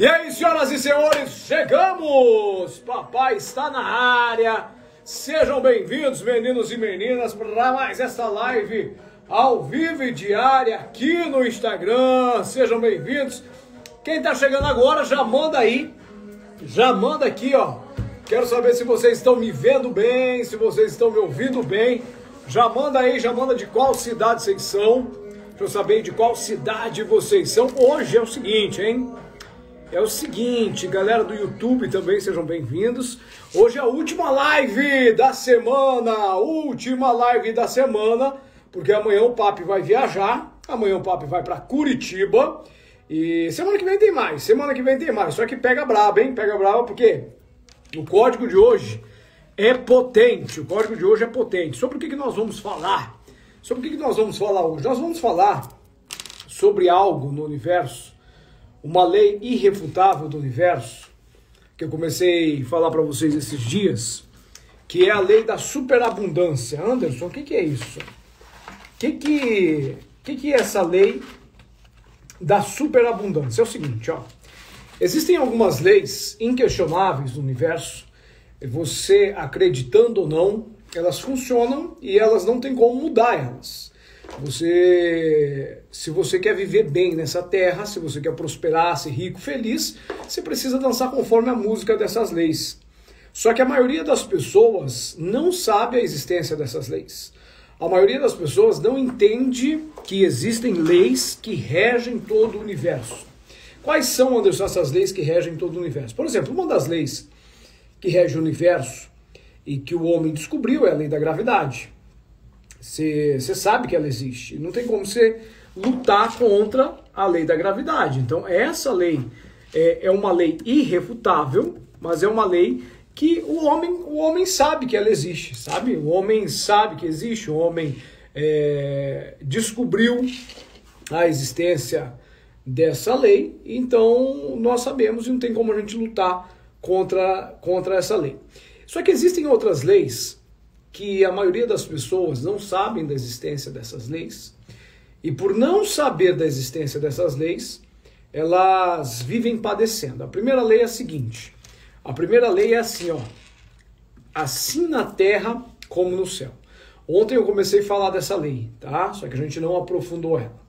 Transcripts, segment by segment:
E aí, senhoras e senhores, chegamos! Papai está na área. Sejam bem-vindos, meninos e meninas, para mais essa live ao vivo e diária aqui no Instagram. Sejam bem-vindos. Quem está chegando agora, já manda aí, já manda aqui, ó. Quero saber se vocês estão me vendo bem, se vocês estão me ouvindo bem. Já manda aí, já manda de qual cidade vocês são. Deixa eu saber de qual cidade vocês são. Hoje é o seguinte, hein? É o seguinte, galera do YouTube também sejam bem-vindos. Hoje é a última live da semana, última live da semana, porque amanhã o Papi vai viajar, amanhã o Papi vai para Curitiba e semana que vem tem mais, semana que vem tem mais. Só que pega braba, hein? Pega braba porque o código de hoje é potente, o código de hoje é potente. Sobre o que, que nós vamos falar? Sobre o que, que nós vamos falar hoje? Nós vamos falar sobre algo no universo uma lei irrefutável do universo, que eu comecei a falar para vocês esses dias, que é a lei da superabundância. Anderson, o que, que é isso? O que, que, que, que é essa lei da superabundância? É o seguinte, ó. Existem algumas leis inquestionáveis do universo, você acreditando ou não, elas funcionam e elas não tem como mudar elas. Você, se você quer viver bem nessa terra, se você quer prosperar, ser rico, feliz, você precisa dançar conforme a música dessas leis. Só que a maioria das pessoas não sabe a existência dessas leis. A maioria das pessoas não entende que existem leis que regem todo o universo. Quais são, Anderson, essas leis que regem todo o universo? Por exemplo, uma das leis que rege o universo e que o homem descobriu é a lei da gravidade. Você sabe que ela existe. Não tem como você lutar contra a lei da gravidade. Então, essa lei é, é uma lei irrefutável, mas é uma lei que o homem, o homem sabe que ela existe, sabe? O homem sabe que existe, o homem é, descobriu a existência dessa lei, então nós sabemos e não tem como a gente lutar contra, contra essa lei. Só que existem outras leis que a maioria das pessoas não sabem da existência dessas leis, e por não saber da existência dessas leis, elas vivem padecendo. A primeira lei é a seguinte: a primeira lei é assim, ó, assim na terra como no céu. Ontem eu comecei a falar dessa lei, tá? Só que a gente não aprofundou ela.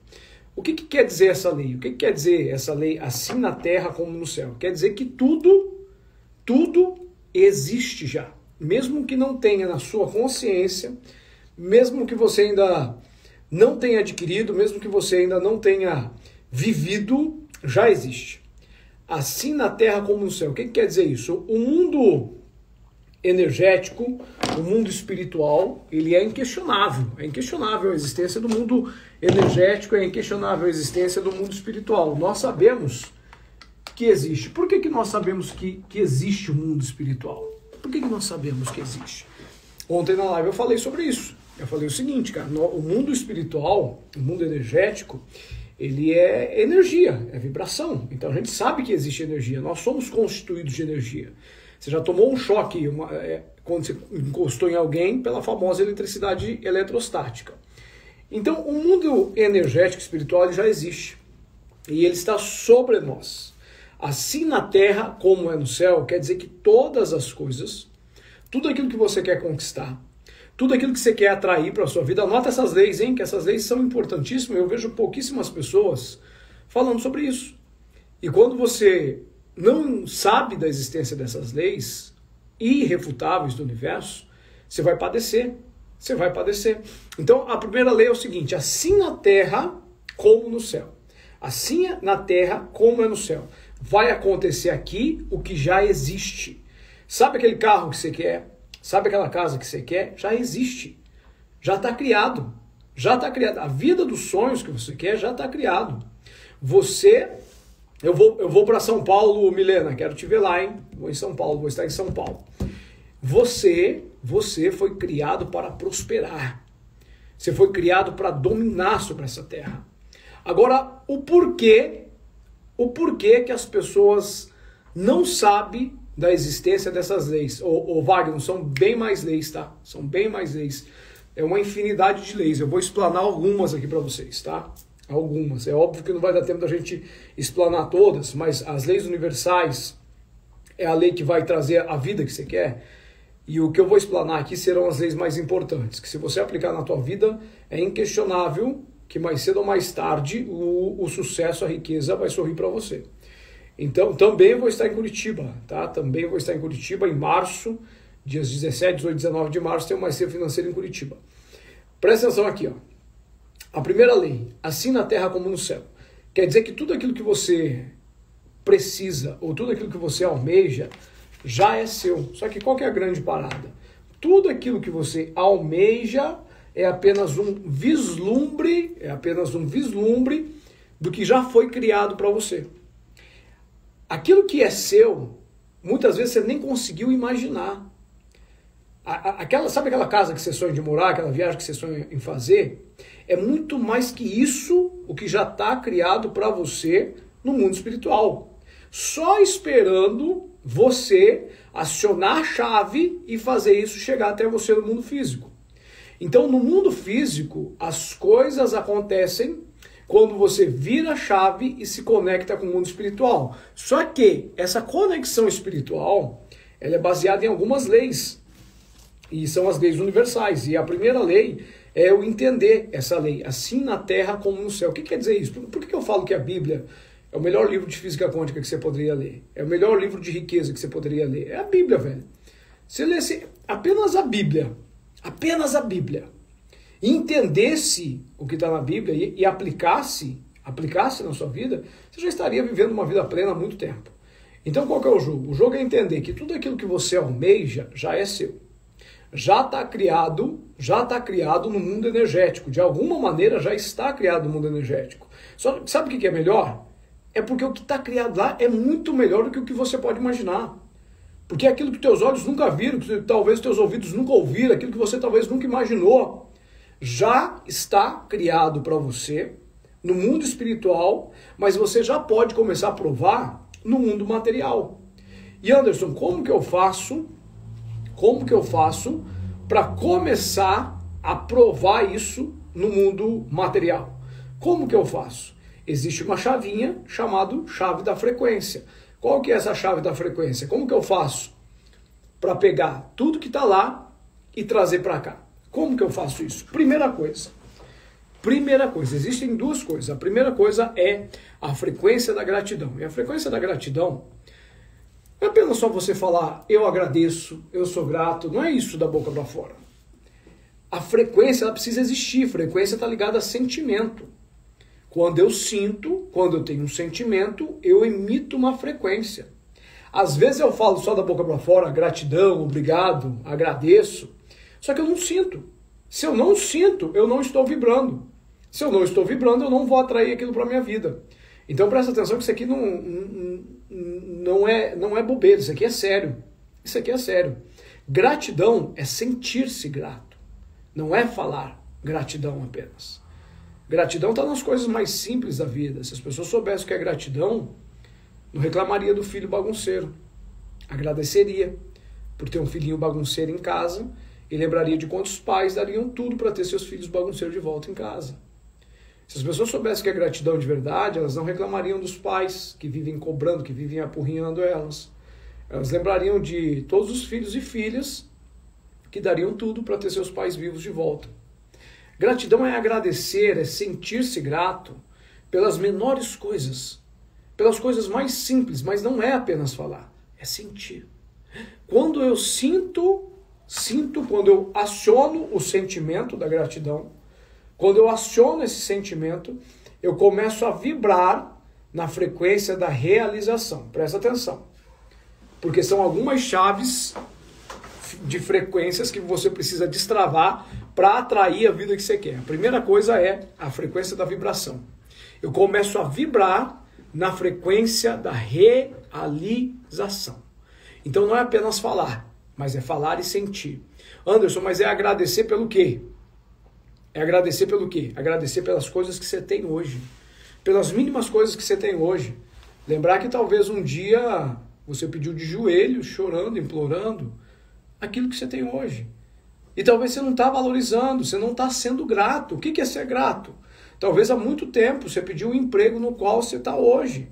O que, que quer dizer essa lei? O que, que quer dizer essa lei assim na terra como no céu? Quer dizer que tudo, tudo existe já mesmo que não tenha na sua consciência, mesmo que você ainda não tenha adquirido, mesmo que você ainda não tenha vivido, já existe. Assim na terra como no céu. O que, que quer dizer isso? O mundo energético, o mundo espiritual, ele é inquestionável. É inquestionável a existência do mundo energético, é inquestionável a existência do mundo espiritual. Nós sabemos que existe. Por que, que nós sabemos que, que existe o mundo espiritual? Por que, que nós sabemos que existe? Ontem na live eu falei sobre isso. Eu falei o seguinte, cara, o mundo espiritual, o mundo energético, ele é energia, é vibração. Então a gente sabe que existe energia. Nós somos constituídos de energia. Você já tomou um choque uma, é, quando você encostou em alguém pela famosa eletricidade eletrostática. Então o mundo energético espiritual já existe. E ele está sobre nós. Assim na terra como é no céu, quer dizer que todas as coisas, tudo aquilo que você quer conquistar, tudo aquilo que você quer atrair para a sua vida, anota essas leis, hein? Que essas leis são importantíssimas. Eu vejo pouquíssimas pessoas falando sobre isso. E quando você não sabe da existência dessas leis irrefutáveis do universo, você vai padecer. Você vai padecer. Então, a primeira lei é o seguinte: assim na terra como no céu. Assim na terra como é no céu vai acontecer aqui o que já existe. Sabe aquele carro que você quer? Sabe aquela casa que você quer? Já existe. Já está criado. Já está criado. A vida dos sonhos que você quer já está criado. Você. Eu vou, eu vou para São Paulo, Milena, quero te ver lá, hein? Vou em São Paulo, vou estar em São Paulo. Você, você foi criado para prosperar. Você foi criado para dominar sobre essa terra. Agora, o porquê o porquê que as pessoas não sabem da existência dessas leis. O, o Wagner, são bem mais leis, tá? São bem mais leis. É uma infinidade de leis. Eu vou explanar algumas aqui para vocês, tá? Algumas. É óbvio que não vai dar tempo da gente explanar todas, mas as leis universais é a lei que vai trazer a vida que você quer. E o que eu vou explanar aqui serão as leis mais importantes, que se você aplicar na tua vida, é inquestionável que mais cedo ou mais tarde o, o sucesso, a riqueza vai sorrir para você. Então, também vou estar em Curitiba, tá? Também vou estar em Curitiba em março, dias 17, 18, 19 de março, tem uma ceia financeira em Curitiba. Presta atenção aqui, ó. A primeira lei, assim na terra como no céu. Quer dizer que tudo aquilo que você precisa ou tudo aquilo que você almeja já é seu. Só que qual que é a grande parada? Tudo aquilo que você almeja é apenas um vislumbre, é apenas um vislumbre do que já foi criado para você. Aquilo que é seu, muitas vezes você nem conseguiu imaginar. Aquela, sabe aquela casa que você sonha de morar, aquela viagem que você sonha em fazer? É muito mais que isso o que já está criado para você no mundo espiritual. Só esperando você acionar a chave e fazer isso chegar até você no mundo físico. Então, no mundo físico, as coisas acontecem quando você vira a chave e se conecta com o mundo espiritual. Só que essa conexão espiritual, ela é baseada em algumas leis. E são as leis universais. E a primeira lei é eu entender essa lei, assim na terra como no céu. O que quer dizer isso? Por que eu falo que a Bíblia é o melhor livro de física quântica que você poderia ler? É o melhor livro de riqueza que você poderia ler? É a Bíblia, velho. Se lesse apenas a Bíblia, apenas a Bíblia, entendesse o que está na Bíblia e, e aplicasse, aplicasse na sua vida, você já estaria vivendo uma vida plena há muito tempo. Então qual que é o jogo? O jogo é entender que tudo aquilo que você almeja já é seu. Já está criado, já está criado no mundo energético. De alguma maneira já está criado no mundo energético. Só sabe o que é melhor? É porque o que está criado lá é muito melhor do que o que você pode imaginar. Porque aquilo que teus olhos nunca viram, que talvez teus ouvidos nunca ouviram, aquilo que você talvez nunca imaginou, já está criado para você no mundo espiritual, mas você já pode começar a provar no mundo material. E Anderson, como que eu faço? Como que eu faço para começar a provar isso no mundo material? Como que eu faço? Existe uma chavinha chamada chave da frequência. Qual que é essa chave da frequência? Como que eu faço para pegar tudo que está lá e trazer para cá? Como que eu faço isso? Primeira coisa. Primeira coisa, existem duas coisas. A primeira coisa é a frequência da gratidão. E a frequência da gratidão não é apenas só você falar eu agradeço, eu sou grato, não é isso da boca para fora. A frequência ela precisa existir. Frequência está ligada a sentimento. Quando eu sinto, quando eu tenho um sentimento, eu emito uma frequência. Às vezes eu falo só da boca para fora, gratidão, obrigado, agradeço, só que eu não sinto. Se eu não sinto, eu não estou vibrando. Se eu não estou vibrando, eu não vou atrair aquilo para minha vida. Então presta atenção que isso aqui não, não, é, não é bobeira, isso aqui é sério. Isso aqui é sério. Gratidão é sentir-se grato, não é falar gratidão apenas. Gratidão está nas coisas mais simples da vida. Se as pessoas soubessem o que é gratidão, não reclamaria do filho bagunceiro. Agradeceria por ter um filhinho bagunceiro em casa e lembraria de quantos pais dariam tudo para ter seus filhos bagunceiros de volta em casa. Se as pessoas soubessem o que é gratidão de verdade, elas não reclamariam dos pais que vivem cobrando, que vivem apurrinhando elas. Elas lembrariam de todos os filhos e filhas que dariam tudo para ter seus pais vivos de volta. Gratidão é agradecer, é sentir-se grato pelas menores coisas, pelas coisas mais simples, mas não é apenas falar, é sentir. Quando eu sinto, sinto quando eu aciono o sentimento da gratidão, quando eu aciono esse sentimento, eu começo a vibrar na frequência da realização. Presta atenção. Porque são algumas chaves de frequências que você precisa destravar para atrair a vida que você quer. A primeira coisa é a frequência da vibração. Eu começo a vibrar na frequência da realização. Então não é apenas falar, mas é falar e sentir. Anderson, mas é agradecer pelo quê? É agradecer pelo quê? Agradecer pelas coisas que você tem hoje. Pelas mínimas coisas que você tem hoje. Lembrar que talvez um dia você pediu de joelhos, chorando, implorando, aquilo que você tem hoje. E talvez você não está valorizando, você não está sendo grato. O que é ser grato? Talvez há muito tempo você pediu um emprego no qual você está hoje.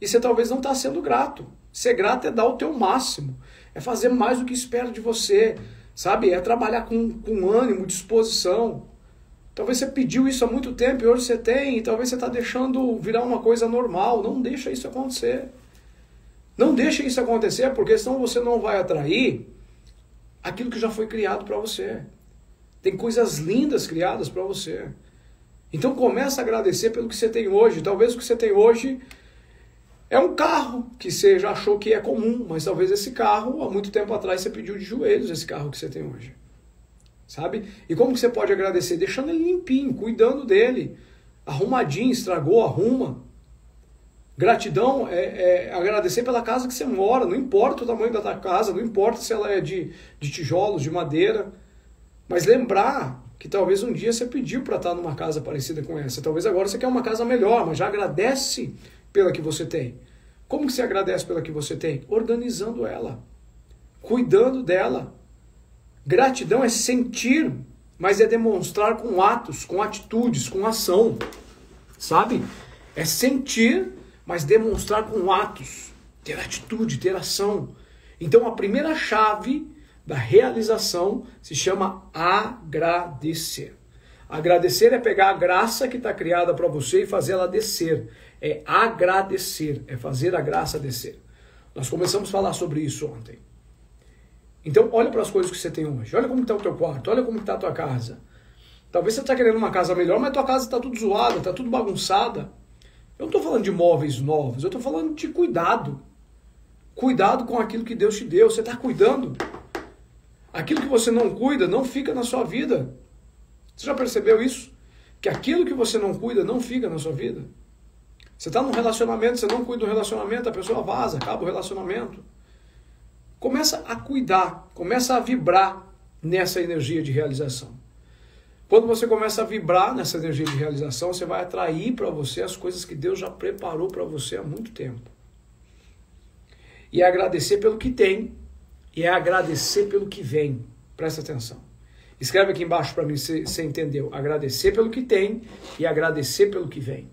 E você talvez não está sendo grato. Ser grato é dar o teu máximo. É fazer mais do que espera de você. Sabe? É trabalhar com, com ânimo, disposição. Talvez você pediu isso há muito tempo e hoje você tem. E talvez você está deixando virar uma coisa normal. Não deixa isso acontecer. Não deixe isso acontecer, porque senão você não vai atrair aquilo que já foi criado para você. Tem coisas lindas criadas para você. Então começa a agradecer pelo que você tem hoje. Talvez o que você tem hoje é um carro que você já achou que é comum, mas talvez esse carro, há muito tempo atrás, você pediu de joelhos esse carro que você tem hoje. Sabe? E como que você pode agradecer? Deixando ele limpinho, cuidando dele. Arrumadinho, estragou, arruma. Gratidão é, é, agradecer pela casa que você mora, não importa o tamanho da casa, não importa se ela é de, de tijolos, de madeira, mas lembrar que talvez um dia você pediu para estar numa casa parecida com essa, talvez agora você quer uma casa melhor, mas já agradece pela que você tem. Como que você agradece pela que você tem? Organizando ela, cuidando dela. Gratidão é sentir, mas é demonstrar com atos, com atitudes, com ação, sabe? É sentir mas demonstrar com atos, ter atitude, ter ação. Então a primeira chave da realização se chama agradecer. Agradecer é pegar a graça que está criada para você e fazê-la descer. É agradecer, é fazer a graça descer. Nós começamos a falar sobre isso ontem. Então, olha para as coisas que você tem hoje. Olha como está o teu quarto, olha como está a tua casa. Talvez você está querendo uma casa melhor, mas a tua casa está tudo zoada, está tudo bagunçada. Eu não estou falando de móveis novos, eu estou falando de cuidado. Cuidado com aquilo que Deus te deu. Você está cuidando. Aquilo que você não cuida não fica na sua vida. Você já percebeu isso? Que aquilo que você não cuida não fica na sua vida. Você está num relacionamento, você não cuida do relacionamento, a pessoa vaza, acaba o relacionamento. Começa a cuidar, começa a vibrar nessa energia de realização. Quando você começa a vibrar nessa energia de realização, você vai atrair para você as coisas que Deus já preparou para você há muito tempo. E é agradecer pelo que tem e é agradecer pelo que vem. Presta atenção. Escreve aqui embaixo para mim se você entendeu. Agradecer pelo que tem e agradecer pelo que vem.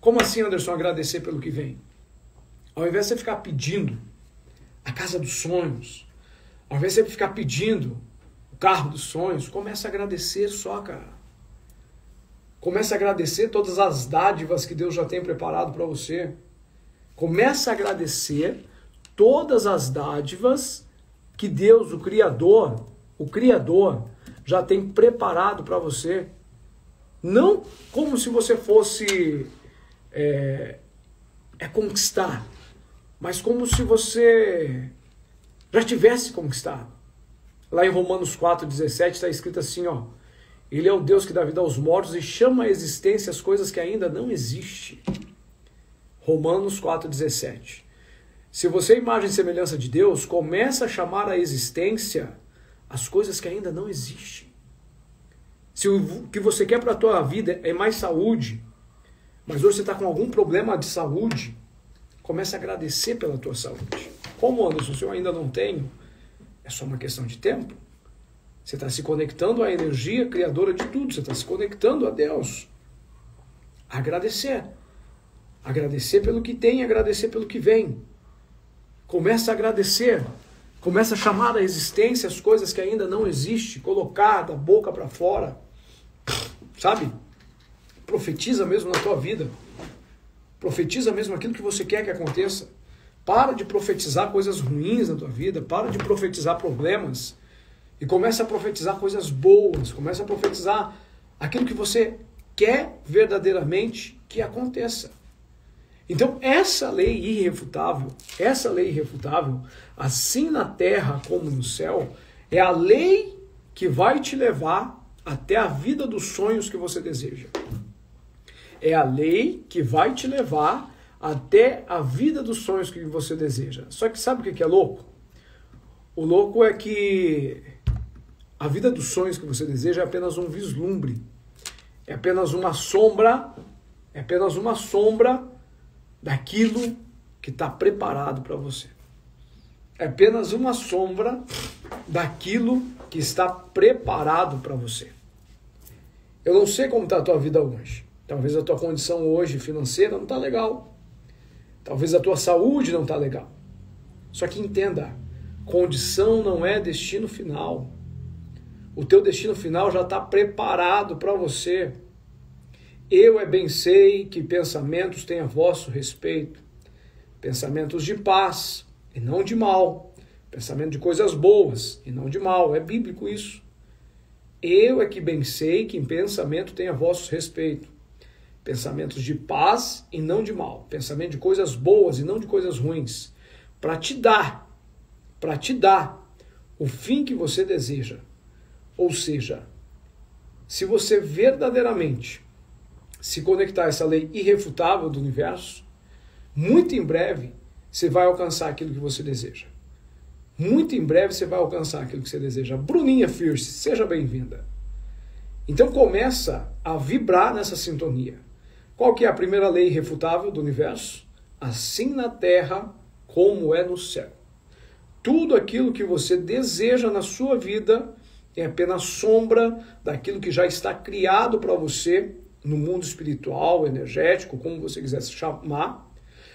Como assim, Anderson, agradecer pelo que vem? Ao invés de você ficar pedindo a casa dos sonhos, ao invés de você ficar pedindo carro dos sonhos, comece a agradecer só, cara. Comece a agradecer todas as dádivas que Deus já tem preparado para você. Comece a agradecer todas as dádivas que Deus, o Criador, o Criador, já tem preparado para você. Não como se você fosse é, é conquistar, mas como se você já tivesse conquistado. Lá em Romanos 4,17 está escrito assim, ó. Ele é o Deus que dá vida aos mortos e chama à existência as coisas que ainda não existem. Romanos 4,17. Se você é imagem e semelhança de Deus, começa a chamar à existência as coisas que ainda não existem. Se o que você quer para a tua vida é mais saúde, mas hoje você está com algum problema de saúde, comece a agradecer pela tua saúde. Como, Anderson, se eu ainda não tenho, é só uma questão de tempo. Você está se conectando à energia criadora de tudo, você está se conectando a Deus. Agradecer. Agradecer pelo que tem, agradecer pelo que vem. Começa a agradecer. Começa a chamar à existência as coisas que ainda não existem, colocar da boca para fora. Sabe? Profetiza mesmo na tua vida. Profetiza mesmo aquilo que você quer que aconteça. Para de profetizar coisas ruins na tua vida, para de profetizar problemas e começa a profetizar coisas boas, começa a profetizar aquilo que você quer verdadeiramente que aconteça. Então, essa lei irrefutável, essa lei irrefutável, assim na terra como no céu, é a lei que vai te levar até a vida dos sonhos que você deseja. É a lei que vai te levar até a vida dos sonhos que você deseja. Só que sabe o que é louco? O louco é que a vida dos sonhos que você deseja é apenas um vislumbre, é apenas uma sombra, é apenas uma sombra daquilo que está preparado para você. É apenas uma sombra daquilo que está preparado para você. Eu não sei como está a tua vida hoje. Talvez a tua condição hoje financeira não está legal. Talvez a tua saúde não está legal. Só que entenda, condição não é destino final. O teu destino final já está preparado para você. Eu é bem sei que pensamentos têm a vosso respeito, pensamentos de paz e não de mal, pensamento de coisas boas e não de mal. É bíblico isso. Eu é que bem sei que em pensamento tem a vosso respeito, pensamentos de paz e não de mal, pensamento de coisas boas e não de coisas ruins, para te dar, para te dar o fim que você deseja. Ou seja, se você verdadeiramente se conectar a essa lei irrefutável do universo, muito em breve você vai alcançar aquilo que você deseja. Muito em breve você vai alcançar aquilo que você deseja. Bruninha Fierce, seja bem-vinda. Então começa a vibrar nessa sintonia. Qual que é a primeira lei irrefutável do universo? Assim na terra como é no céu. Tudo aquilo que você deseja na sua vida é apenas sombra daquilo que já está criado para você no mundo espiritual, energético, como você quiser se chamar.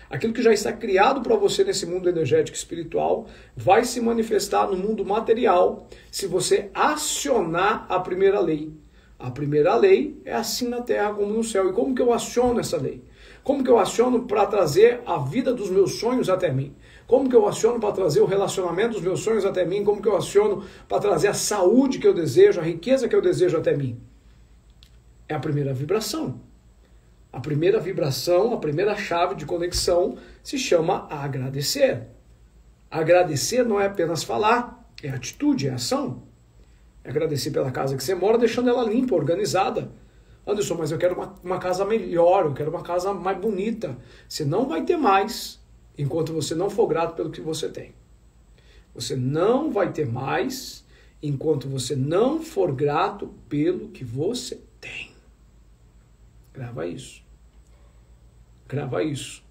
Aquilo que já está criado para você nesse mundo energético espiritual vai se manifestar no mundo material se você acionar a primeira lei. A primeira lei é assim na terra como no céu. E como que eu aciono essa lei? Como que eu aciono para trazer a vida dos meus sonhos até mim? Como que eu aciono para trazer o relacionamento dos meus sonhos até mim? Como que eu aciono para trazer a saúde que eu desejo, a riqueza que eu desejo até mim? É a primeira vibração. A primeira vibração, a primeira chave de conexão se chama agradecer. Agradecer não é apenas falar, é atitude, é ação. Agradecer pela casa que você mora, deixando ela limpa, organizada. Anderson, mas eu quero uma, uma casa melhor, eu quero uma casa mais bonita. Você não vai ter mais enquanto você não for grato pelo que você tem. Você não vai ter mais enquanto você não for grato pelo que você tem. Grava isso. Grava isso.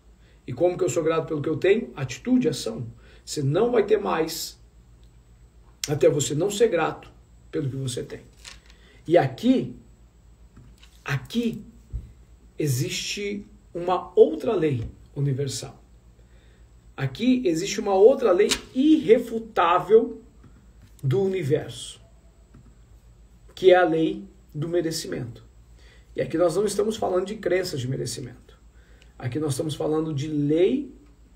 E como que eu sou grato pelo que eu tenho? Atitude, ação. Você não vai ter mais até você não ser grato pelo que você tem. E aqui, aqui existe uma outra lei universal. Aqui existe uma outra lei irrefutável do universo, que é a lei do merecimento. E aqui nós não estamos falando de crenças de merecimento. Aqui nós estamos falando de lei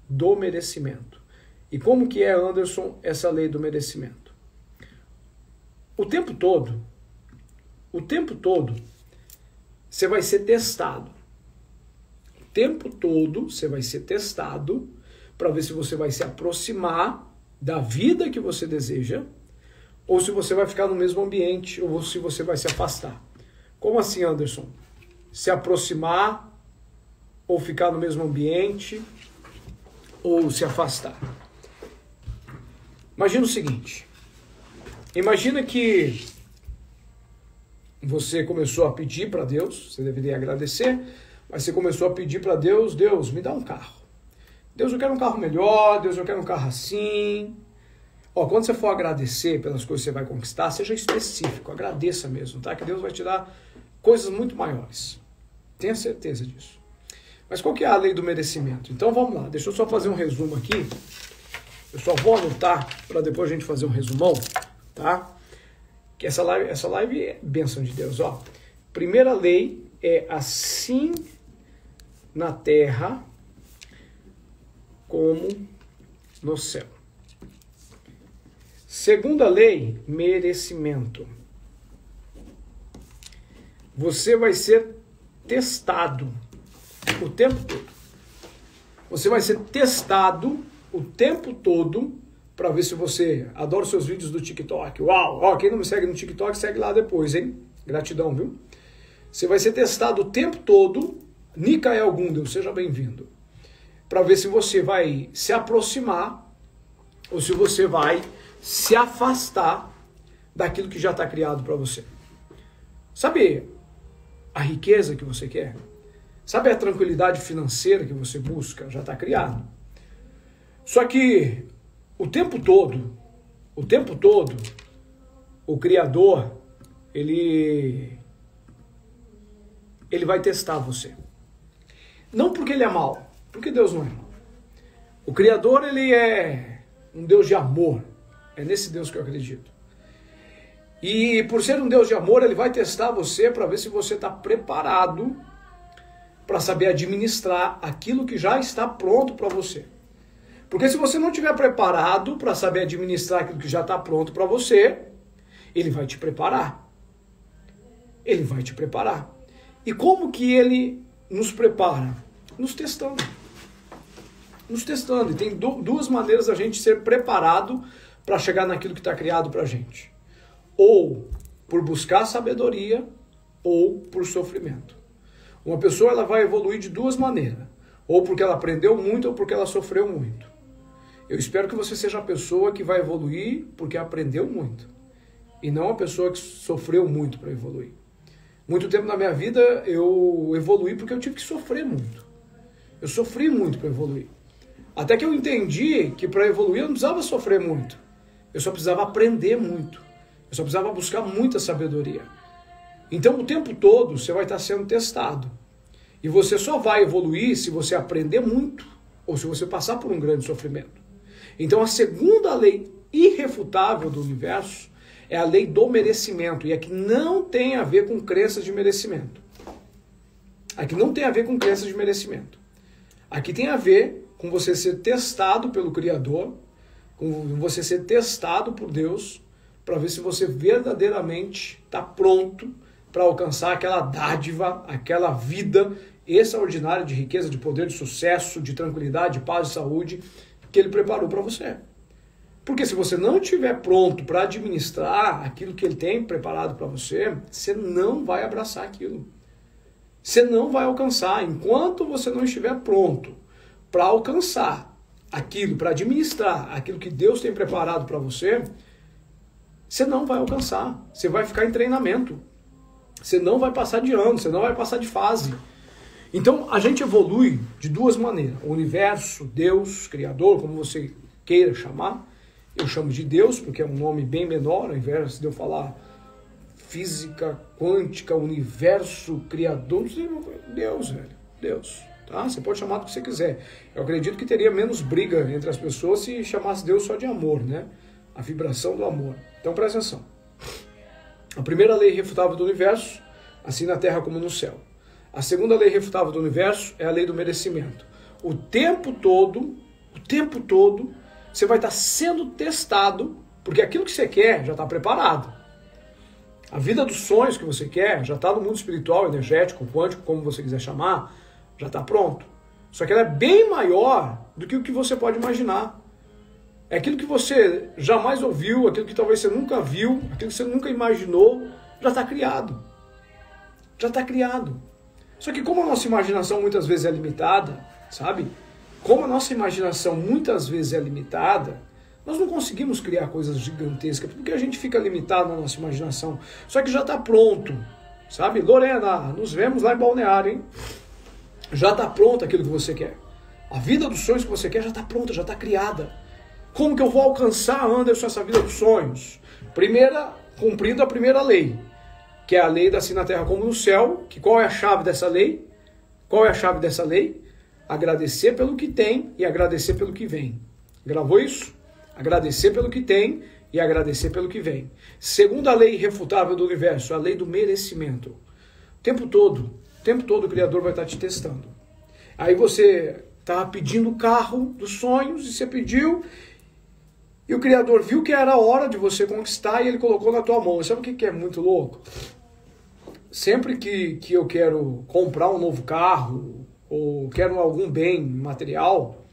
do merecimento. E como que é, Anderson, essa lei do merecimento? O tempo todo, o tempo todo, você vai ser testado. O tempo todo você vai ser testado para ver se você vai se aproximar da vida que você deseja ou se você vai ficar no mesmo ambiente ou se você vai se afastar. Como assim, Anderson? Se aproximar ou ficar no mesmo ambiente ou se afastar. Imagina o seguinte: imagina que você começou a pedir para Deus, você deveria agradecer, mas você começou a pedir para Deus: Deus, me dá um carro. Deus, eu quero um carro melhor, Deus, eu quero um carro assim. Ó, quando você for agradecer pelas coisas que você vai conquistar, seja específico, agradeça mesmo, tá? Que Deus vai te dar coisas muito maiores. Tenha certeza disso. Mas qual que é a lei do merecimento? Então vamos lá, deixa eu só fazer um resumo aqui. Eu só vou anotar para depois a gente fazer um resumão, tá? Que essa live, essa live é bênção de Deus, ó. Primeira lei é assim na terra como no céu. Segunda lei, merecimento você vai ser testado o tempo todo. Você vai ser testado o tempo todo para ver se você adora seus vídeos do TikTok. Uau! Ó, quem não me segue no TikTok, segue lá depois, hein? Gratidão, viu? Você vai ser testado o tempo todo. Nikael Gundel, seja bem-vindo. Para ver se você vai se aproximar ou se você vai se afastar daquilo que já está criado para você. Sabe a riqueza que você quer? Sabe a tranquilidade financeira que você busca? Já está criado. Só que o tempo todo, o tempo todo, o Criador, ele ele vai testar você. Não porque ele é mal, porque Deus não é mal. O Criador, ele é um Deus de amor. É nesse Deus que eu acredito. E por ser um Deus de amor, ele vai testar você para ver se você está preparado para saber administrar aquilo que já está pronto para você. Porque se você não estiver preparado para saber administrar aquilo que já está pronto para você, ele vai te preparar. Ele vai te preparar. E como que ele nos prepara? Nos testando. Nos testando. E tem duas maneiras da gente ser preparado para chegar naquilo que está criado para a gente. Ou por buscar sabedoria, ou por sofrimento. Uma pessoa ela vai evoluir de duas maneiras. Ou porque ela aprendeu muito, ou porque ela sofreu muito. Eu espero que você seja a pessoa que vai evoluir porque aprendeu muito. E não a pessoa que sofreu muito para evoluir. Muito tempo na minha vida eu evoluí porque eu tive que sofrer muito. Eu sofri muito para evoluir. Até que eu entendi que para evoluir eu não precisava sofrer muito. Eu só precisava aprender muito. Eu só precisava buscar muita sabedoria. Então o tempo todo você vai estar sendo testado. E você só vai evoluir se você aprender muito ou se você passar por um grande sofrimento. Então a segunda lei irrefutável do universo é a lei do merecimento. E aqui não tem a ver com crenças de merecimento. Aqui não tem a ver com crenças de merecimento. Aqui tem a ver com você ser testado pelo Criador, com você ser testado por Deus, para ver se você verdadeiramente está pronto para alcançar aquela dádiva, aquela vida extraordinária de riqueza, de poder, de sucesso, de tranquilidade, de paz e saúde que Ele preparou para você. Porque se você não estiver pronto para administrar aquilo que ele tem preparado para você, você não vai abraçar aquilo. Você não vai alcançar. Enquanto você não estiver pronto para alcançar aquilo, para administrar aquilo que Deus tem preparado para você, você não vai alcançar. Você vai ficar em treinamento. Você não vai passar de ano, você não vai passar de fase. Então a gente evolui de duas maneiras: o universo, Deus, Criador, como você queira chamar eu chamo de Deus, porque é um nome bem menor, ao invés de eu falar física quântica, universo, criador, Deus, velho, Deus. Tá? Você pode chamar do que você quiser. Eu acredito que teria menos briga entre as pessoas se chamasse Deus só de amor, né? A vibração do amor. Então presta atenção. A primeira lei irrefutável do universo, assim na terra como no céu. A segunda lei irrefutável do universo é a lei do merecimento. O tempo todo, o tempo todo, você vai estar sendo testado, porque aquilo que você quer já está preparado. A vida dos sonhos que você quer já está no mundo espiritual, energético, quântico, como você quiser chamar, já está pronto. Só que ela é bem maior do que o que você pode imaginar. É aquilo que você jamais ouviu, aquilo que talvez você nunca viu, aquilo que você nunca imaginou, já está criado. Já está criado. Só que como a nossa imaginação muitas vezes é limitada, sabe? Como a nossa imaginação muitas vezes é limitada, nós não conseguimos criar coisas gigantescas, porque a gente fica limitado na nossa imaginação. Só que já está pronto, sabe? Lorena, nos vemos lá em Balneário, hein? Já está pronto aquilo que você quer. A vida dos sonhos que você quer já está pronta, já está criada. Como que eu vou alcançar, Anderson, essa vida dos sonhos? Primeira, cumprindo a primeira lei, que é a lei da assim na terra como no céu. Que qual é a chave dessa lei? Qual é a chave dessa lei? agradecer pelo que tem e agradecer pelo que vem. Gravou isso? Agradecer pelo que tem e agradecer pelo que vem. Segunda lei irrefutável do universo, a lei do merecimento. O tempo todo, o tempo todo o Criador vai estar te testando. Aí você está pedindo o carro dos sonhos e você pediu e o Criador viu que era a hora de você conquistar e ele colocou na tua mão. Sabe o que é muito louco? Sempre que, que eu quero comprar um novo carro, ou querem algum bem material,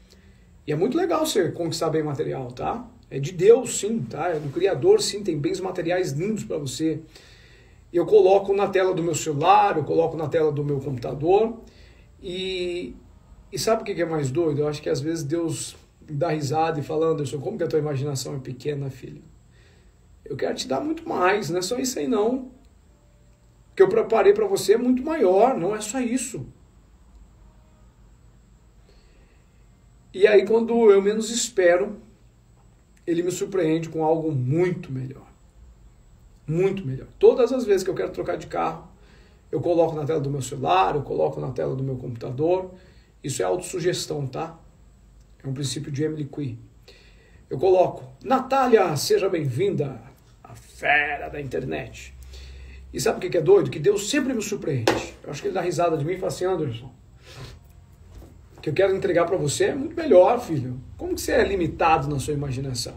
e é muito legal você conquistar bem material, tá? É de Deus, sim, tá? É do Criador, sim, tem bens materiais lindos para você. Eu coloco na tela do meu celular, eu coloco na tela do meu computador, e, e sabe o que é mais doido? Eu acho que às vezes Deus dá risada e fala, Anderson, como que a tua imaginação é pequena, filho? Eu quero te dar muito mais, não é só isso aí não. Que eu preparei para você é muito maior, não é só isso. E aí, quando eu menos espero, ele me surpreende com algo muito melhor. Muito melhor. Todas as vezes que eu quero trocar de carro, Eu coloco na tela do meu celular, eu coloco na tela do meu computador. Isso é autossugestão, tá? É um princípio de Emily Quee. Eu coloco, Natália, seja bem-vinda, a fera da internet. E sabe o que é doido? Que Deus sempre me surpreende. Eu acho que ele dá risada de mim e fala assim, Anderson, o que eu quero entregar para você é muito melhor, filho. Como que você é limitado na sua imaginação?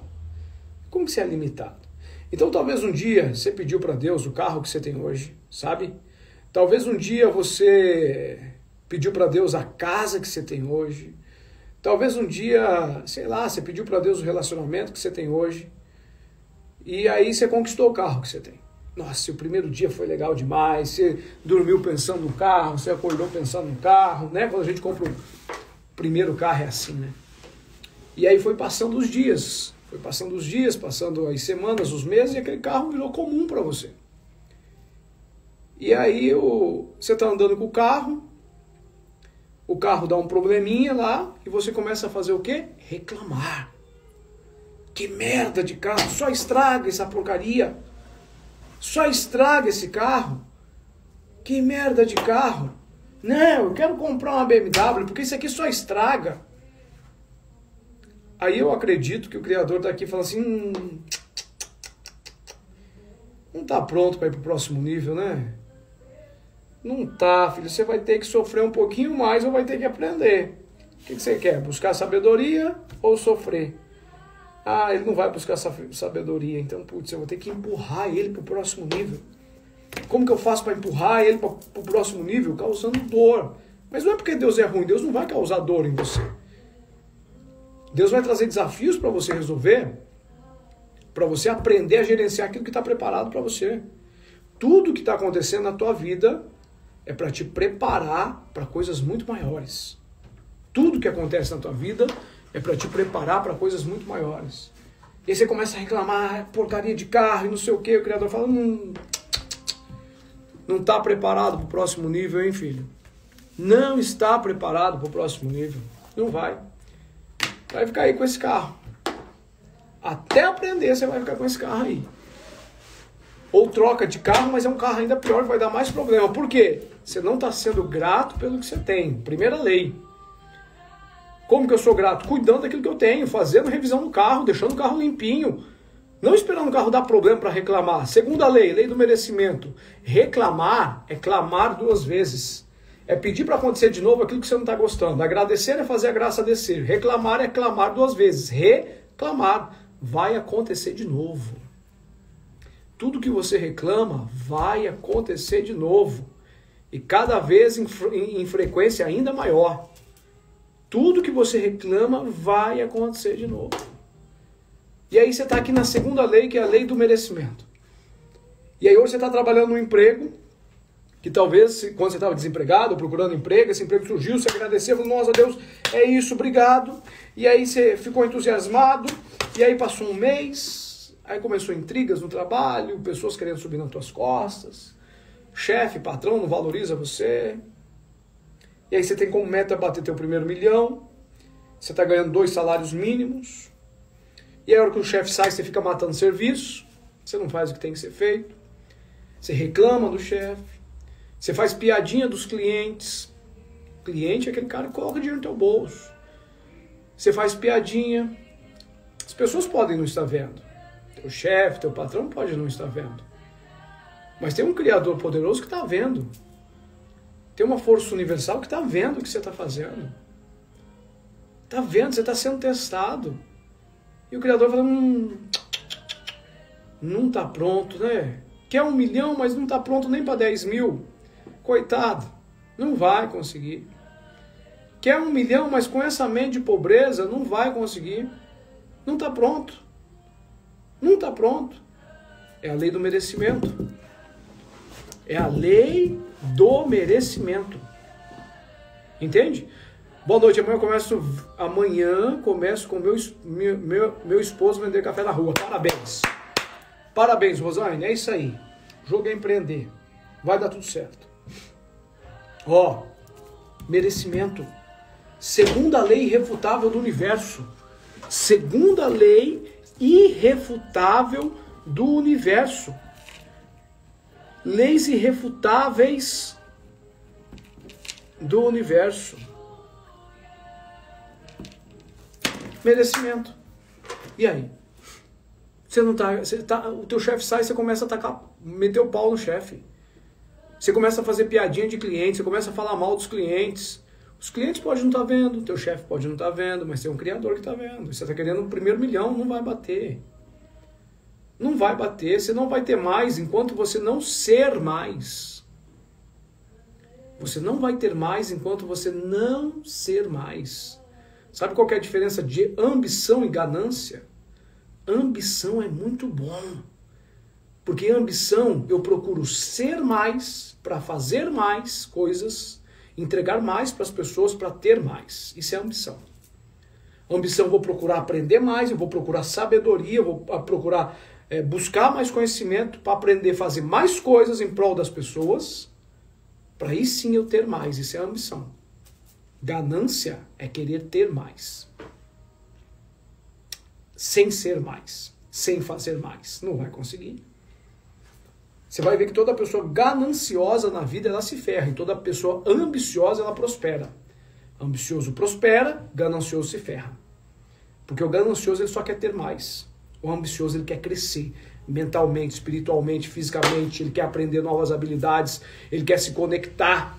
Como que você é limitado? Então talvez um dia você pediu para Deus o carro que você tem hoje, sabe? Talvez um dia você pediu para Deus a casa que você tem hoje. Talvez um dia, sei lá, você pediu para Deus o relacionamento que você tem hoje. E aí você conquistou o carro que você tem. Nossa, o primeiro dia foi legal demais. Você dormiu pensando no carro, você acordou pensando no carro, né? Quando a gente compra o primeiro carro é assim, né? E aí foi passando os dias, foi passando os dias, passando as semanas, os meses, e aquele carro virou comum para você. E aí o, você está andando com o carro, o carro dá um probleminha lá, e você começa a fazer o quê? Reclamar. Que merda de carro, só estraga essa porcaria. Só estraga esse carro. Que merda de carro. Não, eu quero comprar uma BMW, porque isso aqui só estraga. Aí eu acredito que o criador está aqui falando assim, hum, não está pronto para ir para o próximo nível, né? Não tá, filho. Você vai ter que sofrer um pouquinho mais ou vai ter que aprender. O que, que você quer? Buscar sabedoria ou sofrer? Ah, ele não vai buscar sabedoria, então, putz, eu vou ter que empurrar ele para o próximo nível. Como que eu faço para empurrar ele para o próximo nível? Causando dor. Mas não é porque Deus é ruim, Deus não vai causar dor em você. Deus vai trazer desafios para você resolver, para você aprender a gerenciar aquilo que está preparado para você. Tudo que está acontecendo na tua vida é para te preparar para coisas muito maiores. Tudo que acontece na tua vida é para te preparar para coisas muito maiores. E aí você começa a reclamar, ah, porcaria de carro e não sei o que, o criador fala, hum, não está preparado para o próximo nível, hein, filho? Não está preparado para o próximo nível. Não vai. Vai ficar aí com esse carro. Até aprender, você vai ficar com esse carro aí. Ou troca de carro, mas é um carro ainda pior, vai dar mais problema. Por quê? Você não está sendo grato pelo que você tem. Primeira lei. Como que eu sou grato? Cuidando daquilo que eu tenho, fazendo revisão no carro, deixando o carro limpinho, não esperando o carro dar problema para reclamar. Segunda lei, lei do merecimento. Reclamar é clamar duas vezes. É pedir para acontecer de novo aquilo que você não está gostando. Agradecer é fazer a graça descer. Reclamar é clamar duas vezes. Reclamar vai acontecer de novo. Tudo que você reclama vai acontecer de novo. E cada vez em, em, em frequência ainda maior. Tudo que você reclama vai acontecer de novo. E aí você está aqui na segunda lei, que é a lei do merecimento. E aí hoje você está trabalhando no emprego, que talvez quando você estava desempregado, procurando emprego, esse emprego surgiu, você agradeceu, falou, nossa Deus, é isso, obrigado. E aí você ficou entusiasmado, e aí passou um mês, aí começou intrigas no trabalho, pessoas querendo subir nas tuas costas, chefe, patrão não valoriza você. E aí você tem como meta bater teu primeiro milhão, você está ganhando dois salários mínimos, e aí, a hora que o chefe sai, você fica matando serviço, você não faz o que tem que ser feito, você reclama do chefe, você faz piadinha dos clientes. Cliente é aquele cara que coloca dinheiro no teu bolso. Você faz piadinha. As pessoas podem não estar vendo. Teu chefe, teu patrão pode não estar vendo. Mas tem um Criador poderoso que está vendo. Tem uma força universal que está vendo o que você está fazendo. Está vendo, você está sendo testado. E o Criador fala, hum, não está pronto, né? Quer um milhão, mas não está pronto nem para 10 mil. Coitado, não vai conseguir. Quer um milhão, mas com essa mente de pobreza, não vai conseguir. Não está pronto. Não está pronto. É a lei do merecimento. É a lei do merecimento. Entende? Boa noite, amanhã eu começo, amanhã começo com meu, meu, meu esposo vender café na rua. Parabéns. Parabéns, Rosane, é isso aí. Jogo é empreender. Vai dar tudo certo. Ó, merecimento. Segunda lei irrefutável do universo. Segunda lei irrefutável do universo. Leis irrefutáveis do universo. Merecimento. E aí? Você não tá, você tá o teu chefe sai, você começa a tacar, meter o pau no chefe. Você começa a fazer piadinha de cliente, você começa a falar mal dos clientes. Os clientes podem não estar tá vendo, teu chefe pode não estar tá vendo, mas tem um criador que está vendo. Você está querendo o primeiro milhão, não vai bater. Não vai bater, você não vai ter mais enquanto você não ser mais. Você não vai ter mais enquanto você não ser mais. Sabe qual é a diferença de ambição e ganância? Ambição é muito bom. Porque ambição eu procuro ser mais para fazer mais coisas, entregar mais para as pessoas para ter mais. Isso é ambição. Ambição, vou procurar aprender mais, eu vou procurar sabedoria, eu vou procurar é, buscar mais conhecimento para aprender a fazer mais coisas em prol das pessoas, para aí sim eu ter mais. Isso é ambição. Ganância é querer ter mais. Sem ser mais. Sem fazer mais. Não vai conseguir. Você vai ver que toda pessoa gananciosa na vida ela se ferra e toda pessoa ambiciosa ela prospera. Ambicioso prospera, ganancioso se ferra. Porque o ganancioso ele só quer ter mais. O ambicioso ele quer crescer mentalmente, espiritualmente, fisicamente, ele quer aprender novas habilidades, ele quer se conectar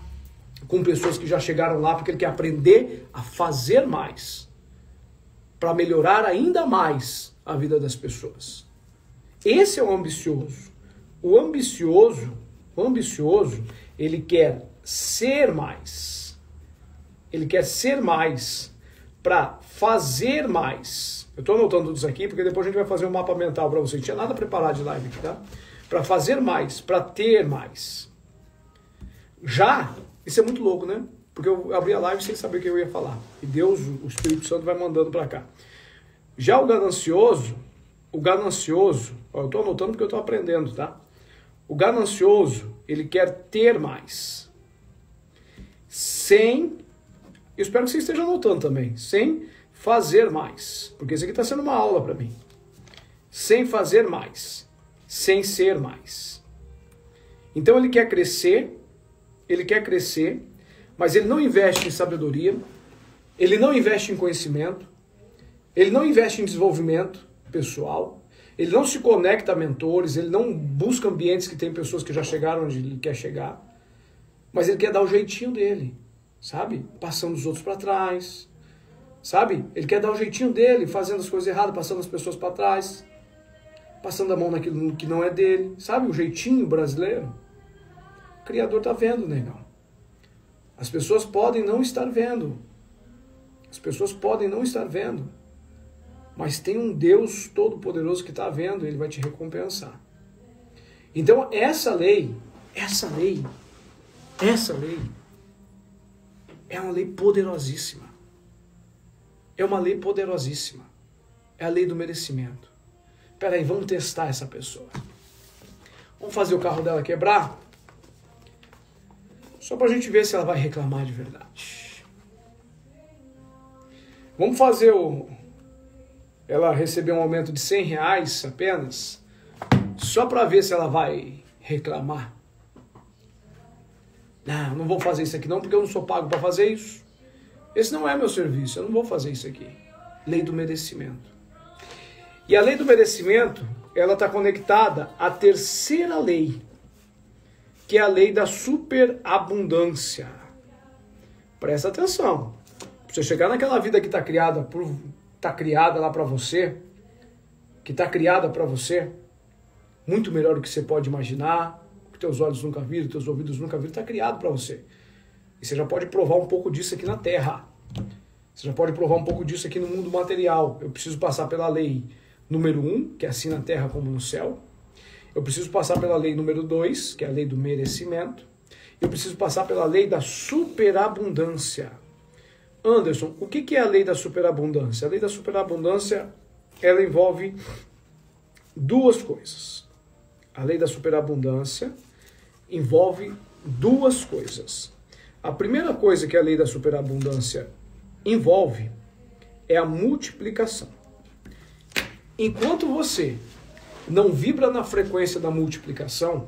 com pessoas que já chegaram lá porque ele quer aprender a fazer mais para melhorar ainda mais a vida das pessoas. Esse é o ambicioso. O ambicioso, o ambicioso, ele quer ser mais. Ele quer ser mais para fazer mais. Eu estou anotando tudo isso aqui porque depois a gente vai fazer um mapa mental para você. Não tinha nada preparado de live aqui, tá? Para fazer mais, para ter mais. Já, isso é muito louco, né? Porque eu abri a live sem saber o que eu ia falar. E Deus, o Espírito Santo, vai mandando para cá. Já o ganancioso, o ganancioso, ó, eu estou anotando porque eu estou aprendendo, tá? O ganancioso, ele quer ter mais. Sem, eu espero que você esteja anotando também, sem fazer mais. Porque isso aqui está sendo uma aula para mim. Sem fazer mais. Sem ser mais. Então ele quer crescer, ele quer crescer, mas ele não investe em sabedoria, ele não investe em conhecimento, ele não investe em desenvolvimento pessoal, ele não se conecta a mentores, ele não busca ambientes que tem pessoas que já chegaram onde ele quer chegar, mas ele quer dar o jeitinho dele, sabe? Passando os outros para trás, sabe? Ele quer dar o jeitinho dele, fazendo as coisas erradas, passando as pessoas para trás, passando a mão naquilo que não é dele, sabe? O jeitinho brasileiro. O Criador está vendo, negão. As pessoas podem não estar vendo. As pessoas podem não estar vendo. Mas tem um Deus todo-poderoso que está vendo, ele vai te recompensar. Então, essa lei, essa lei, essa lei, é uma lei poderosíssima. É uma lei poderosíssima. É a lei do merecimento. Peraí, vamos testar essa pessoa. Vamos fazer o carro dela quebrar? Só para a gente ver se ela vai reclamar de verdade. Vamos fazer o, ela receber um aumento de 100 reais apenas, só para ver se ela vai reclamar. Não, não vou fazer isso aqui não, porque eu não sou pago para fazer isso. Esse não é meu serviço, eu não vou fazer isso aqui. Lei do merecimento. E a lei do merecimento, ela está conectada à terceira lei, que é a lei da superabundância. Presta atenção. Você chegar naquela vida que está criada por está criada lá para você, que está criada para você, muito melhor do que você pode imaginar, que teus olhos nunca viram, teus ouvidos nunca viram, está criado para você. E você já pode provar um pouco disso aqui na Terra. Você já pode provar um pouco disso aqui no mundo material. Eu preciso passar pela lei número um, que é assim na Terra como no céu. Eu preciso passar pela lei número dois, que é a lei do merecimento. Eu preciso passar pela lei da superabundância. Anderson, o que é a lei da superabundância? A lei da superabundância ela envolve duas coisas. A lei da superabundância envolve duas coisas. A primeira coisa que a lei da superabundância envolve é a multiplicação. Enquanto você não vibra na frequência da multiplicação,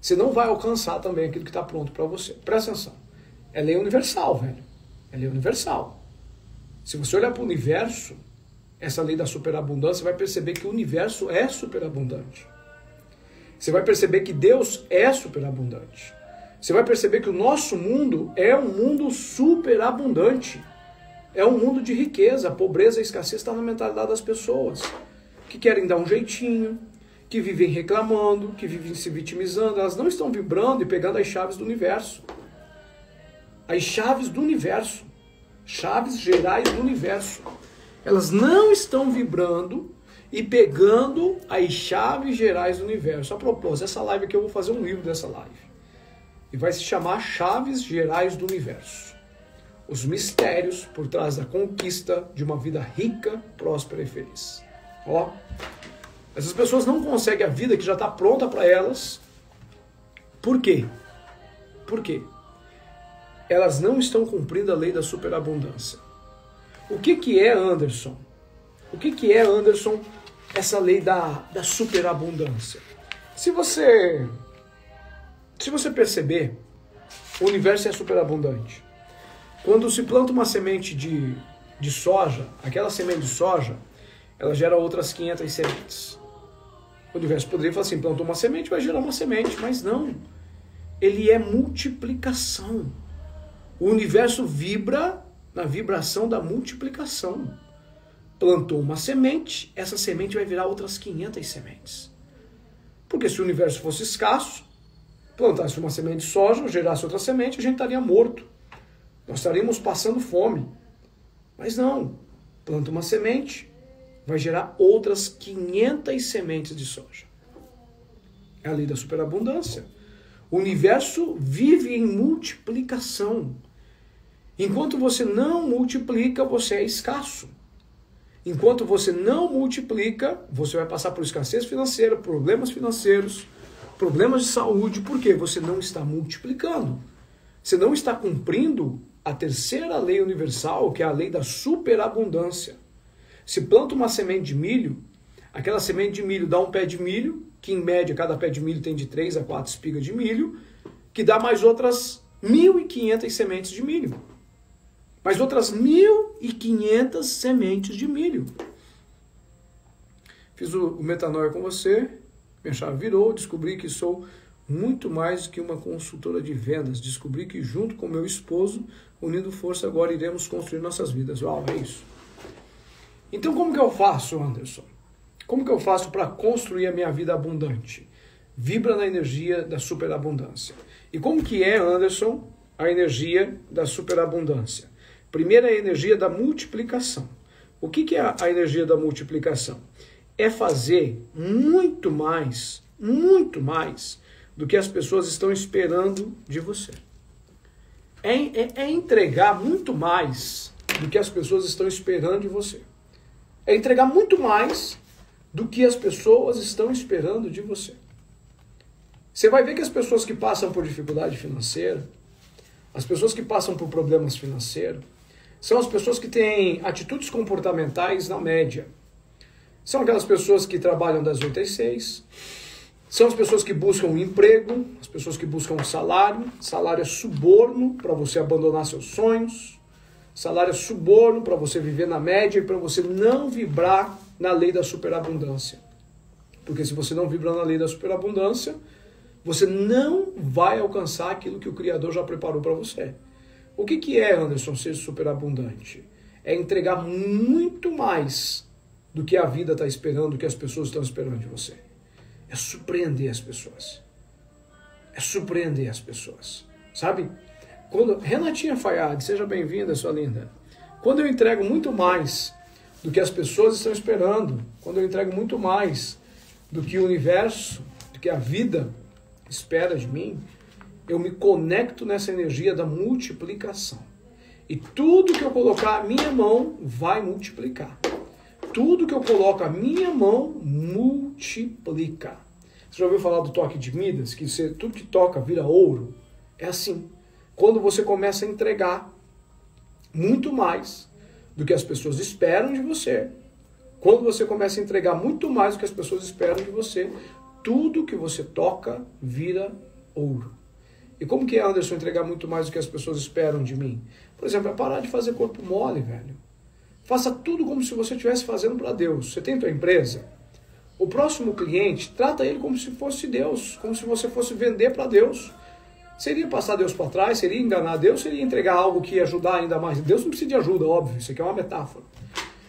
você não vai alcançar também aquilo que está pronto para você. Presta atenção. É lei universal, velho. É lei universal. Se você olhar para o universo, essa lei da superabundância, vai perceber que o universo é superabundante. Você vai perceber que Deus é superabundante. Você vai perceber que o nosso mundo é um mundo superabundante. É um mundo de riqueza. Pobreza e escassez está na mentalidade das pessoas que querem dar um jeitinho, que vivem reclamando, que vivem se vitimizando, elas não estão vibrando e pegando as chaves do universo. As chaves do universo, chaves gerais do universo. Elas não estão vibrando e pegando as chaves gerais do universo. A propósito, essa live aqui eu vou fazer um livro dessa live. E vai se chamar Chaves Gerais do Universo. Os mistérios por trás da conquista de uma vida rica, próspera e feliz. Ó, essas pessoas não conseguem a vida que já está pronta para elas. Por quê? Por quê? Elas não estão cumprindo a lei da superabundância. O que, que é, Anderson? O que, que é, Anderson, essa lei da, da superabundância? Se você, se você perceber, o universo é superabundante. Quando se planta uma semente de, de soja, aquela semente de soja, ela gera outras 500 sementes. O universo poderia falar assim: plantou uma semente, vai gerar uma semente, mas não. Ele é multiplicação. O universo vibra na vibração da multiplicação. Plantou uma semente, essa semente vai virar outras 500 sementes. Porque se o universo fosse escasso, plantasse uma semente de soja, gerasse outra semente, a gente estaria morto. Nós estaríamos passando fome. Mas não. Planta uma semente, vai gerar outras 500 sementes de soja. É a lei da superabundância. O universo vive em multiplicação. Enquanto você não multiplica, você é escasso. Enquanto você não multiplica, você vai passar por escassez financeira, problemas financeiros, problemas de saúde, porque você não está multiplicando. Você não está cumprindo a terceira lei universal, que é a lei da superabundância. Se planta uma semente de milho, aquela semente de milho dá um pé de milho, que em média cada pé de milho tem de 3 a 4 espigas de milho, que dá mais outras 1.500 sementes de milho. Mais outras 1.500 sementes de milho. Fiz o, o metanol com você, minha chave virou, descobri que sou muito mais que uma consultora de vendas. Descobri que junto com meu esposo, unindo força, agora iremos construir nossas vidas. Uau, é isso. Então, como que eu faço, Anderson? Como que eu faço para construir a minha vida abundante? Vibra na energia da superabundância. E como que é, Anderson, a energia da superabundância? Primeiro a energia da multiplicação. O que, que é a energia da multiplicação? É fazer muito mais, muito mais do que as pessoas estão esperando de você. É, é, é entregar muito mais do que as pessoas estão esperando de você é entregar muito mais do que as pessoas estão esperando de você. Você vai ver que as pessoas que passam por dificuldade financeira, as pessoas que passam por problemas financeiros, são as pessoas que têm atitudes comportamentais na média. São aquelas pessoas que trabalham das 8 às 6, são as pessoas que buscam um emprego, as pessoas que buscam um salário. Salário é suborno para você abandonar seus sonhos. Salário é suborno para você viver na média e para você não vibrar na lei da superabundância. Porque se você não vibrar na lei da superabundância, você não vai alcançar aquilo que o Criador já preparou para você. O que, que é, Anderson, ser superabundante? É entregar muito mais do que a vida está esperando, do que as pessoas estão esperando de você. É surpreender as pessoas. É surpreender as pessoas. Sabe? Quando, Renatinha Fayad, seja bem-vinda, sua linda. Quando eu entrego muito mais do que as pessoas estão esperando, quando eu entrego muito mais do que o universo, do que a vida espera de mim, eu me conecto nessa energia da multiplicação. E tudo que eu colocar a minha mão vai multiplicar. Tudo que eu coloco a minha mão multiplica. Você já ouviu falar do toque de Midas? Que você, tudo que toca vira ouro? É assim quando você começa a entregar muito mais do que as pessoas esperam de você. Quando você começa a entregar muito mais do que as pessoas esperam de você, tudo que você toca vira ouro. E como que é, Anderson, entregar muito mais do que as pessoas esperam de mim? Por exemplo, é parar de fazer corpo mole, velho. Faça tudo como se você estivesse fazendo para Deus. Você tem tua empresa? O próximo cliente, trata ele como se fosse Deus, como se você fosse vender para Deus. Seria passar Deus para trás, seria enganar Deus, seria entregar algo que ia ajudar ainda mais. Deus não precisa de ajuda, óbvio, isso aqui é uma metáfora.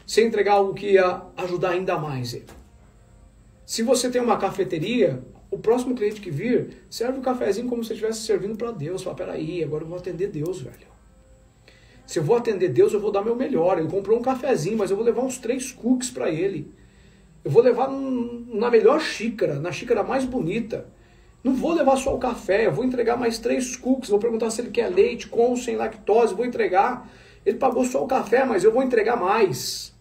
Você entregar algo que ia ajudar ainda mais ele. Se você tem uma cafeteria, o próximo cliente que vir, serve o cafezinho como se estivesse servindo para Deus. Fala, peraí, agora eu vou atender Deus, velho. Se eu vou atender Deus, eu vou dar meu melhor. Ele comprou um cafezinho, mas eu vou levar uns três cookies para ele. Eu vou levar na melhor xícara, na xícara mais bonita. Não vou levar só o café, eu vou entregar mais três cookies, vou perguntar se ele quer leite com ou sem lactose, vou entregar. Ele pagou só o café, mas eu vou entregar mais.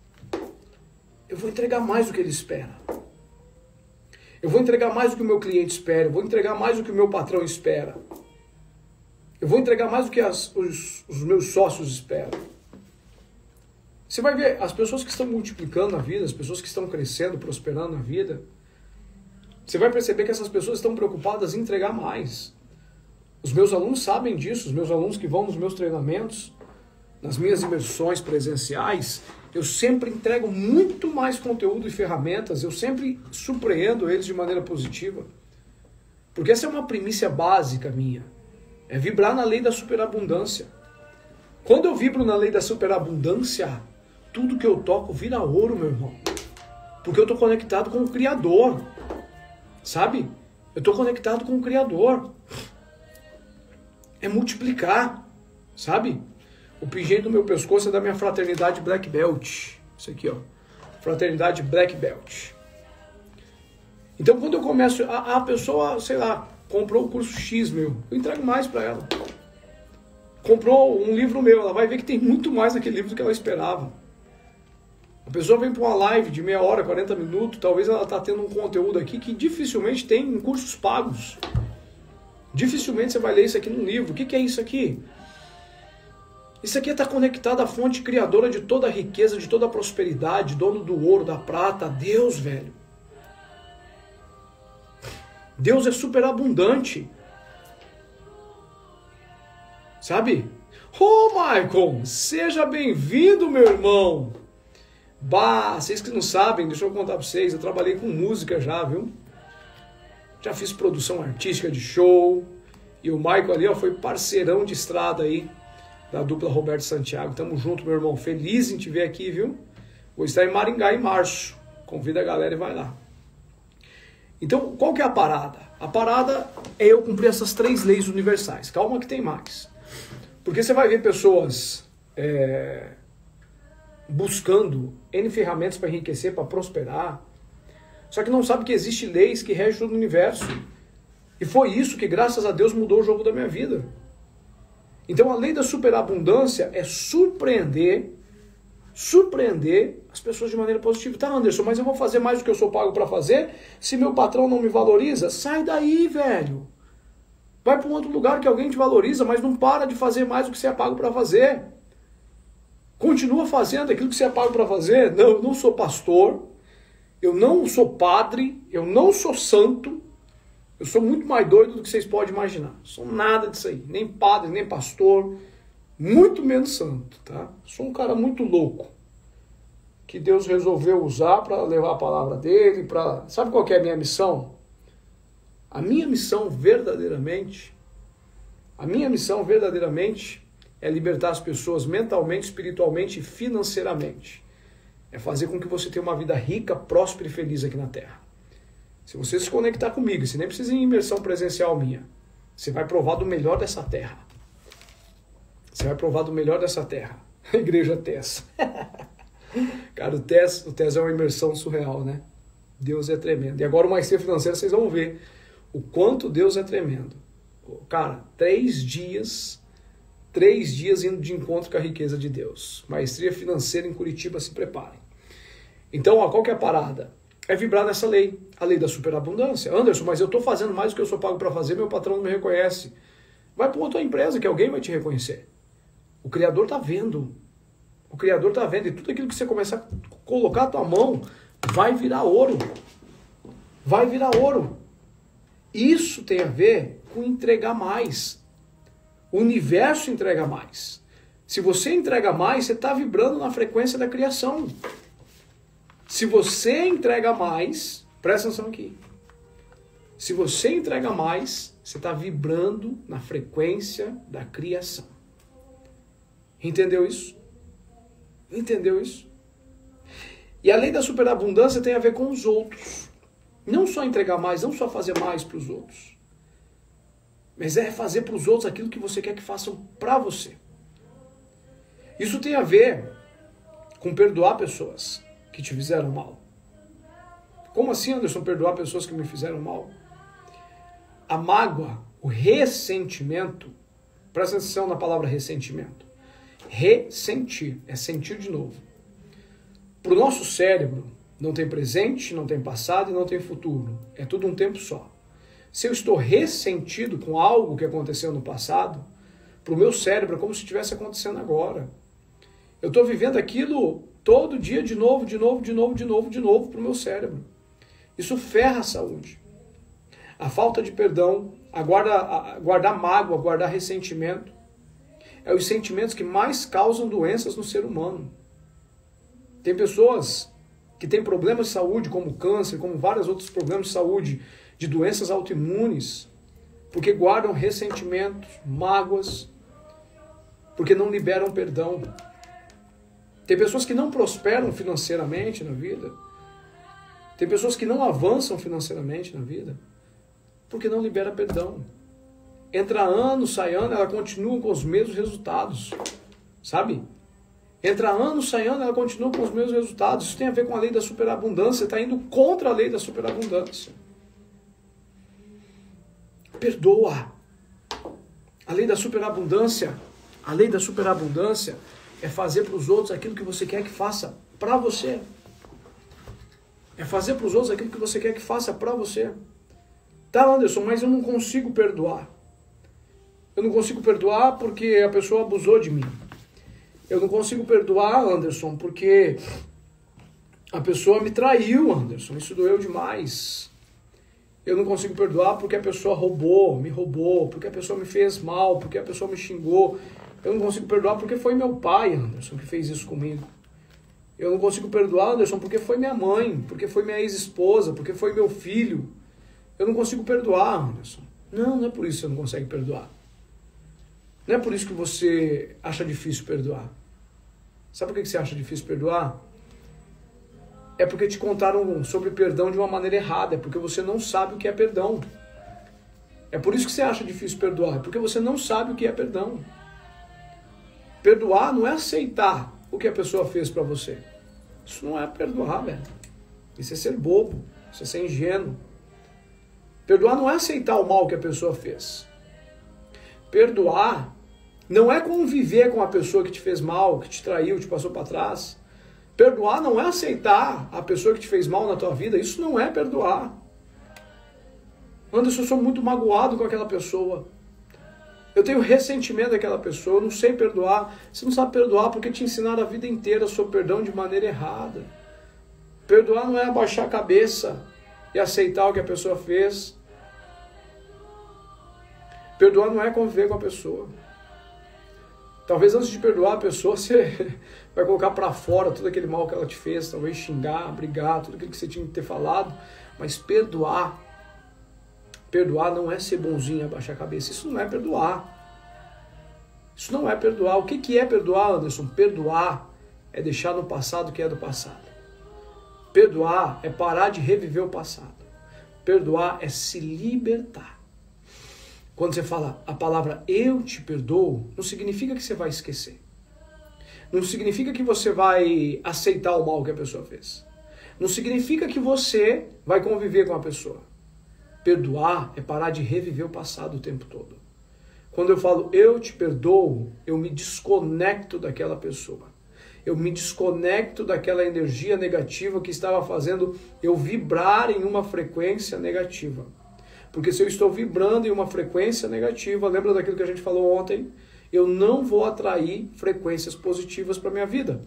Eu vou entregar mais do que ele espera. Eu vou entregar mais do que o meu cliente espera, eu vou entregar mais do que o meu patrão espera. Eu vou entregar mais do que as, os, os meus sócios esperam. Você vai ver, as pessoas que estão multiplicando na vida, as pessoas que estão crescendo, prosperando na vida, você vai perceber que essas pessoas estão preocupadas em entregar mais. Os meus alunos sabem disso, os meus alunos que vão nos meus treinamentos, nas minhas imersões presenciais, eu sempre entrego muito mais conteúdo e ferramentas, eu sempre surpreendo eles de maneira positiva. Porque essa é uma primícia básica minha. É vibrar na lei da superabundância. Quando eu vibro na lei da superabundância, tudo que eu toco vira ouro, meu irmão. Porque eu estou conectado com o Criador. Sabe? Eu estou conectado com o Criador. É multiplicar. Sabe? O pingente do meu pescoço é da minha fraternidade Black Belt. Isso aqui, ó. Fraternidade Black Belt. Então, quando eu começo, a, a pessoa, sei lá, comprou o curso X meu, eu entrego mais para ela. Comprou um livro meu, ela vai ver que tem muito mais naquele livro do que ela esperava. A pessoa vem para uma live de meia hora, 40 minutos, talvez ela está tendo um conteúdo aqui que dificilmente tem em cursos pagos. Dificilmente você vai ler isso aqui no livro. O que, que é isso aqui? Isso aqui está conectado à fonte criadora de toda a riqueza, de toda a prosperidade, dono do ouro, da prata, Deus, velho. Deus é superabundante. Sabe? Oh, Michael, seja bem-vindo, meu irmão. Bah, vocês que não sabem, deixa eu contar para vocês, eu trabalhei com música já, viu? Já fiz produção artística de show. E o Michael ali, ó, foi parceirão de estrada aí da dupla Roberto Santiago. Tamo junto, meu irmão. Feliz em te ver aqui, viu? Vou estar em Maringá em março. Convida a galera e vai lá. Então, qual que é a parada? A parada é eu cumprir essas três leis universais. Calma que tem mais. Porque você vai ver pessoas é, buscando N ferramentas para enriquecer, para prosperar. Só que não sabe que existe leis que regem todo o universo. E foi isso que, graças a Deus, mudou o jogo da minha vida. Então a lei da superabundância é surpreender, surpreender as pessoas de maneira positiva. Tá, Anderson, mas eu vou fazer mais do que eu sou pago para fazer? Se meu patrão não me valoriza, sai daí, velho. Vai para um outro lugar que alguém te valoriza, mas não para de fazer mais do que você é pago para fazer. Continua fazendo aquilo que você é pago para fazer. Não, eu não sou pastor, eu não sou padre, eu não sou santo. Eu sou muito mais doido do que vocês podem imaginar. Sou nada disso aí, nem padre, nem pastor, muito menos santo, tá? Sou um cara muito louco que Deus resolveu usar para levar a palavra dele, para Sabe qual é a minha missão? A minha missão verdadeiramente a minha missão verdadeiramente é libertar as pessoas mentalmente, espiritualmente e financeiramente. É fazer com que você tenha uma vida rica, próspera e feliz aqui na Terra. Se você se conectar comigo, você nem precisa ir em imersão presencial minha, você vai provar do melhor dessa terra. Você vai provar do melhor dessa terra. A igreja TES. Cara, o TES, o TES é uma imersão surreal, né? Deus é tremendo. E agora o Maestria Financeira, vocês vão ver o quanto Deus é tremendo. Cara, três dias Três dias indo de encontro com a riqueza de Deus. Maestria financeira em Curitiba, se preparem. Então, ó, qual que é a parada? É vibrar nessa lei, a lei da superabundância. Anderson, mas eu estou fazendo mais do que eu sou pago para fazer, meu patrão não me reconhece. Vai para outra empresa que alguém vai te reconhecer. O Criador está vendo. O Criador está vendo. E tudo aquilo que você começar a colocar a tua mão vai virar ouro. Vai virar ouro. Isso tem a ver com entregar mais. O universo entrega mais. Se você entrega mais, você está vibrando na frequência da criação. Se você entrega mais, presta atenção aqui. Se você entrega mais, você está vibrando na frequência da criação. Entendeu isso? Entendeu isso? E a lei da superabundância tem a ver com os outros. Não só entregar mais, não só fazer mais para os outros. Mas é fazer para os outros aquilo que você quer que façam para você. Isso tem a ver com perdoar pessoas que te fizeram mal. Como assim, Anderson, perdoar pessoas que me fizeram mal? A mágoa, o ressentimento, presta atenção na palavra ressentimento. Ressentir é sentir de novo. Para o nosso cérebro, não tem presente, não tem passado e não tem futuro. É tudo um tempo só. Se eu estou ressentido com algo que aconteceu no passado, para o meu cérebro é como se estivesse acontecendo agora. Eu estou vivendo aquilo todo dia de novo, de novo, de novo, de novo, de novo para o meu cérebro. Isso ferra a saúde. A falta de perdão, a, guarda, a guardar mágoa, guardar ressentimento, é os sentimentos que mais causam doenças no ser humano. Tem pessoas que têm problemas de saúde, como câncer, como vários outros problemas de saúde, de doenças autoimunes, porque guardam ressentimentos, mágoas, porque não liberam perdão. Tem pessoas que não prosperam financeiramente na vida. Tem pessoas que não avançam financeiramente na vida porque não libera perdão. Entra ano, sai ano, ela continua com os mesmos resultados. Sabe? Entra ano, sai ano, ela continua com os mesmos resultados. Isso tem a ver com a lei da superabundância, está indo contra a lei da superabundância perdoa. A lei da superabundância, a lei da superabundância é fazer para os outros aquilo que você quer que faça para você. É fazer para os outros aquilo que você quer que faça para você. Tá, Anderson, mas eu não consigo perdoar. Eu não consigo perdoar porque a pessoa abusou de mim. Eu não consigo perdoar, Anderson, porque a pessoa me traiu, Anderson. Isso doeu demais. Eu não consigo perdoar porque a pessoa roubou, me roubou, porque a pessoa me fez mal, porque a pessoa me xingou. Eu não consigo perdoar porque foi meu pai, Anderson, que fez isso comigo. Eu não consigo perdoar, Anderson, porque foi minha mãe, porque foi minha ex-esposa, porque foi meu filho. Eu não consigo perdoar, Anderson. Não, não é por isso que você não consegue perdoar. Não é por isso que você acha difícil perdoar. Sabe por que você acha difícil perdoar? É porque te contaram sobre perdão de uma maneira errada, é porque você não sabe o que é perdão. É por isso que você acha difícil perdoar, é porque você não sabe o que é perdão. Perdoar não é aceitar o que a pessoa fez para você. Isso não é perdoar, velho. Isso é ser bobo, isso é ser ingênuo. Perdoar não é aceitar o mal que a pessoa fez. Perdoar não é conviver com a pessoa que te fez mal, que te traiu, te passou para trás. Perdoar não é aceitar a pessoa que te fez mal na tua vida, isso não é perdoar. Anderson, eu sou muito magoado com aquela pessoa. Eu tenho ressentimento daquela pessoa, eu não sei perdoar. Você não sabe perdoar porque te ensinaram a vida inteira sobre perdão de maneira errada. Perdoar não é abaixar a cabeça e aceitar o que a pessoa fez. Perdoar não é conviver com a pessoa. Talvez antes de perdoar a pessoa, você vai colocar para fora todo aquele mal que ela te fez, talvez xingar, brigar, tudo aquilo que você tinha que ter falado, mas perdoar. Perdoar não é ser bonzinho, abaixar a cabeça. Isso não é perdoar. Isso não é perdoar. O que, que é perdoar, Anderson? Perdoar é deixar no passado o que é do passado. Perdoar é parar de reviver o passado. Perdoar é se libertar. Quando você fala a palavra eu te perdoo, não significa que você vai esquecer. Não significa que você vai aceitar o mal que a pessoa fez. Não significa que você vai conviver com a pessoa. Perdoar é parar de reviver o passado o tempo todo. Quando eu falo eu te perdoo, eu me desconecto daquela pessoa. Eu me desconecto daquela energia negativa que estava fazendo eu vibrar em uma frequência negativa. Porque se eu estou vibrando em uma frequência negativa, lembra daquilo que a gente falou ontem? Eu não vou atrair frequências positivas para minha vida.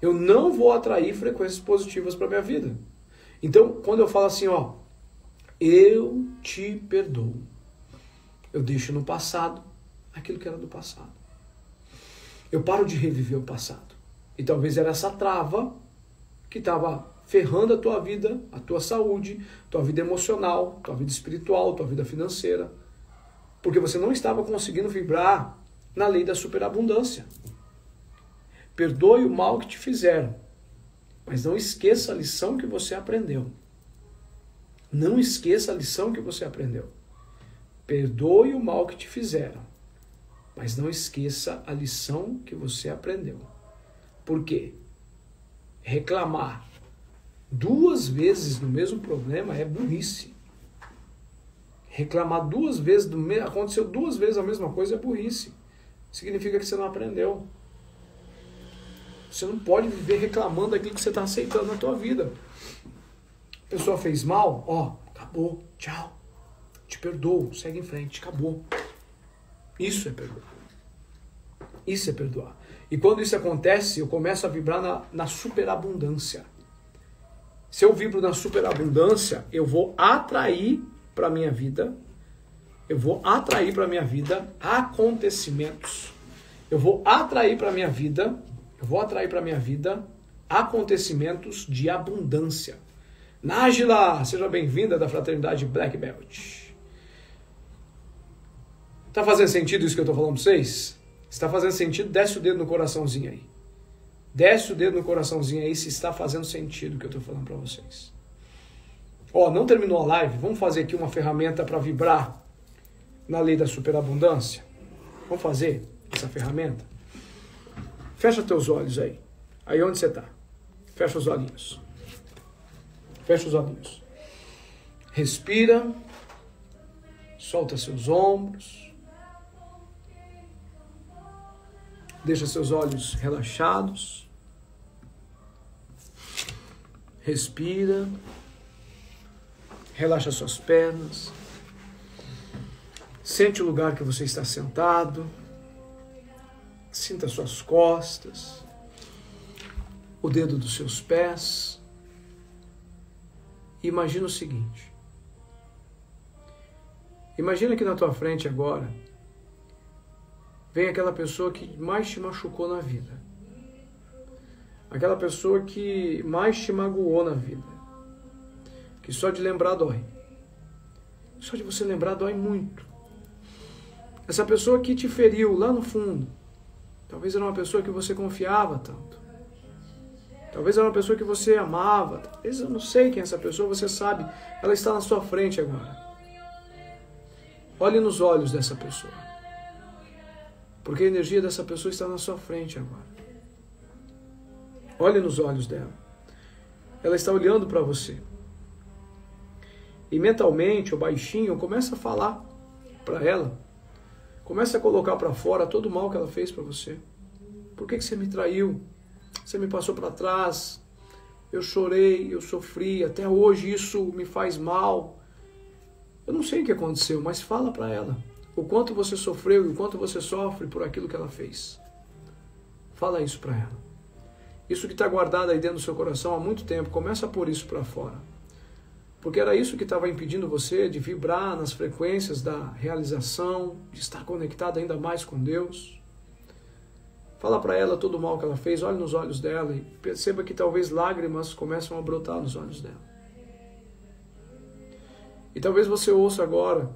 Eu não vou atrair frequências positivas para minha vida. Então, quando eu falo assim, ó, eu te perdoo. Eu deixo no passado aquilo que era do passado. Eu paro de reviver o passado. E talvez era essa trava que estava ferrando a tua vida, a tua saúde, tua vida emocional, tua vida espiritual, tua vida financeira. Porque você não estava conseguindo vibrar na lei da superabundância. Perdoe o mal que te fizeram, mas não esqueça a lição que você aprendeu. Não esqueça a lição que você aprendeu. Perdoe o mal que te fizeram, mas não esqueça a lição que você aprendeu. Por quê? Reclamar duas vezes do mesmo problema é burrice. Reclamar duas vezes do mesmo, aconteceu duas vezes a mesma coisa é burrice. Significa que você não aprendeu. Você não pode viver reclamando daquilo que você está aceitando na tua vida. A pessoa fez mal, ó, acabou, tchau. Te perdoo, segue em frente, acabou. Isso é perdoar. Isso é perdoar. E quando isso acontece, eu começo a vibrar na, na superabundância. Se eu vibro na superabundância, eu vou atrair para minha vida, eu vou atrair para minha vida acontecimentos. Eu vou atrair para minha vida, eu vou atrair para minha vida acontecimentos de abundância. Nájila, seja bem-vinda da fraternidade Black Belt. Tá fazendo sentido isso que eu estou falando para vocês? Está fazendo sentido? Desce o dedo no coraçãozinho aí. Desce o dedo no coraçãozinho aí se está fazendo sentido o que eu estou falando para vocês. Ó, não terminou a live? Vamos fazer aqui uma ferramenta para vibrar na lei da superabundância? Vamos fazer essa ferramenta? Fecha teus olhos aí. Aí onde você está? Fecha os olhinhos. Fecha os olhinhos. Respira. Solta seus ombros. Deixa seus olhos relaxados. Respira. Relaxa suas pernas. Sente o lugar que você está sentado. Sinta suas costas. O dedo dos seus pés. Imagina o seguinte. Imagina que na tua frente agora vem aquela pessoa que mais te machucou na vida. Aquela pessoa que mais te magoou na vida. Que só de lembrar dói. Só de você lembrar dói muito. Essa pessoa que te feriu lá no fundo. Talvez era uma pessoa que você confiava tanto. Talvez era uma pessoa que você amava. Talvez eu não sei quem é essa pessoa, você sabe. Ela está na sua frente agora. Olhe nos olhos dessa pessoa. Porque a energia dessa pessoa está na sua frente agora. Olhe nos olhos dela. Ela está olhando para você. E mentalmente, o baixinho, começa a falar para ela. Começa a colocar para fora todo o mal que ela fez para você. Por que, que você me traiu? Você me passou para trás. Eu chorei, eu sofri. Até hoje isso me faz mal. Eu não sei o que aconteceu, mas fala para ela o quanto você sofreu e o quanto você sofre por aquilo que ela fez. Fala isso para ela. Isso que está guardado aí dentro do seu coração há muito tempo, começa a pôr isso para fora. Porque era isso que estava impedindo você de vibrar nas frequências da realização, de estar conectado ainda mais com Deus. Fala para ela todo o mal que ela fez, olhe nos olhos dela e perceba que talvez lágrimas começam a brotar nos olhos dela. E talvez você ouça agora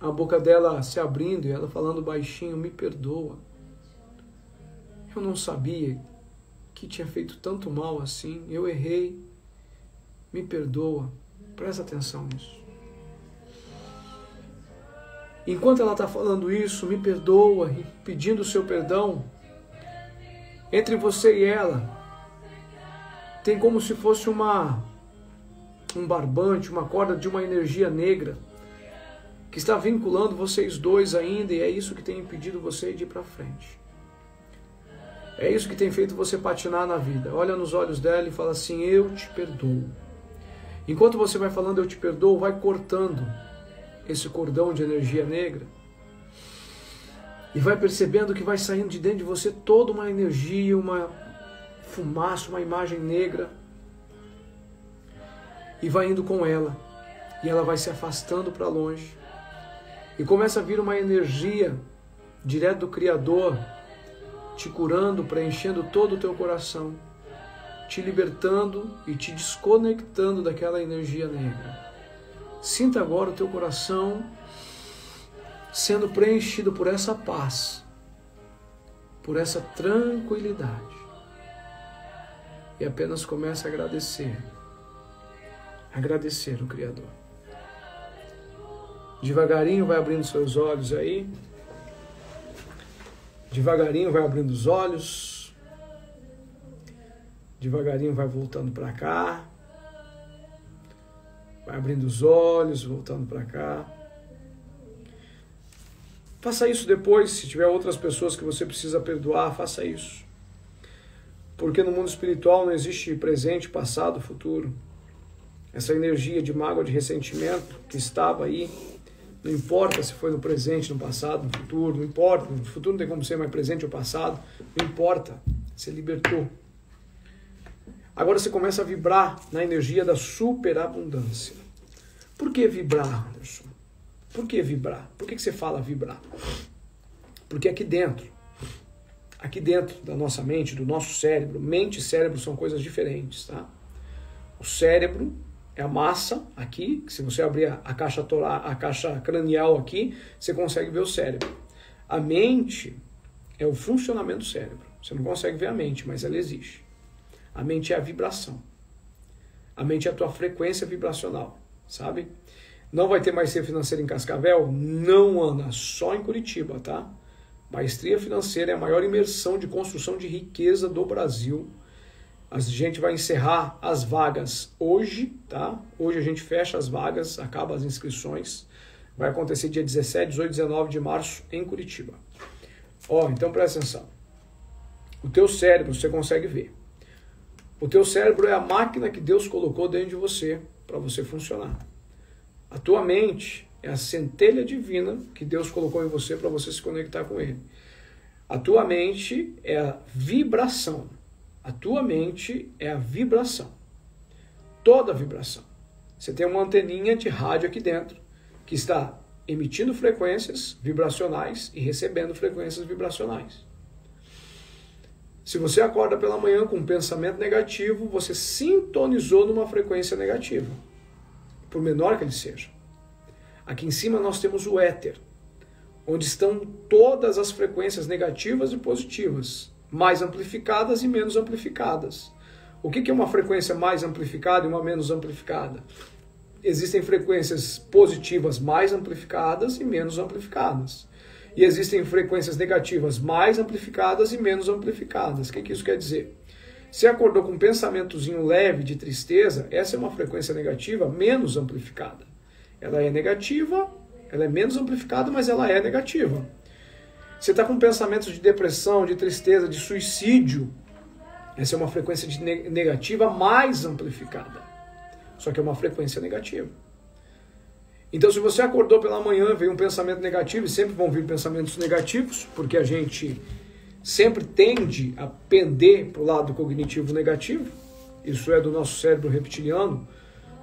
a boca dela se abrindo e ela falando baixinho: Me perdoa. Eu não sabia que tinha feito tanto mal assim. Eu errei. Me perdoa. Presta atenção nisso. Enquanto ela está falando isso, me perdoa pedindo o seu perdão, entre você e ela, tem como se fosse uma um barbante, uma corda de uma energia negra que está vinculando vocês dois ainda e é isso que tem impedido você de ir para frente. É isso que tem feito você patinar na vida. Olha nos olhos dela e fala assim: Eu te perdoo. Enquanto você vai falando eu te perdoo, vai cortando esse cordão de energia negra e vai percebendo que vai saindo de dentro de você toda uma energia, uma fumaça, uma imagem negra e vai indo com ela. E ela vai se afastando para longe E começa a vir uma energia direto do Criador, te curando, preenchendo todo o teu coração, te libertando e te desconectando daquela energia negra. Sinta agora o teu coração sendo preenchido por essa paz, por essa tranquilidade. E apenas comece a agradecer. Agradecer o Criador. Devagarinho vai abrindo seus olhos aí. Devagarinho vai abrindo os olhos. Devagarinho vai voltando para cá. Vai abrindo os olhos, voltando para cá. Faça isso depois, se tiver outras pessoas que você precisa perdoar, faça isso. Porque no mundo espiritual não existe presente, passado, futuro. Essa energia de mágoa, de ressentimento que estava aí, não importa se foi no presente, no passado, no futuro, não importa. No futuro não tem como ser mais presente ou passado, não importa. Você libertou. Agora você começa a vibrar na energia da superabundância. Por que vibrar, Anderson? Por que vibrar? Por que você fala vibrar? Porque aqui dentro, aqui dentro da nossa mente, do nosso cérebro, mente e cérebro são coisas diferentes, tá? O cérebro é a massa aqui, se você abrir a caixa torá, a caixa cranial aqui, você consegue ver o cérebro. A mente é o funcionamento do cérebro. Você não consegue ver a mente, mas ela existe. A mente é a vibração. A mente é a tua frequência vibracional, sabe? Não vai ter mais ser financeiro em Cascavel? Não, Ana, só em Curitiba, tá? Maestria financeira é a maior imersão de construção de riqueza do Brasil. A gente vai encerrar as vagas hoje, tá? Hoje a gente fecha as vagas, acaba as inscrições. Vai acontecer dia 17, 18, 19 de março em Curitiba. Ó, então presta atenção. O teu cérebro você consegue ver. O teu cérebro é a máquina que Deus colocou dentro de você para você funcionar. A tua mente é a centelha divina que Deus colocou em você para você se conectar com Ele. A tua mente é a vibração. A tua mente é a vibração. Toda vibração. Você tem uma anteninha de rádio aqui dentro que está emitindo frequências vibracionais e recebendo frequências vibracionais. Se você acorda pela manhã com um pensamento negativo, você sintonizou numa frequência negativa, por menor que ele seja. Aqui em cima nós temos o éter, onde estão todas as frequências negativas e positivas, mais amplificadas e menos amplificadas. O que é uma frequência mais amplificada e uma menos amplificada? Existem frequências positivas mais amplificadas e menos amplificadas. E existem frequências negativas mais amplificadas e menos amplificadas. O que, que isso quer dizer? Se acordou com um pensamentozinho leve de tristeza, essa é uma frequência negativa menos amplificada. Ela é negativa, ela é menos amplificada, mas ela é negativa. Você está com pensamentos de depressão, de tristeza, de suicídio, essa é uma frequência negativa mais amplificada. Só que é uma frequência negativa. Então, se você acordou pela manhã, veio um pensamento negativo, e sempre vão vir pensamentos negativos, porque a gente sempre tende a pender para o lado cognitivo negativo, isso é do nosso cérebro reptiliano,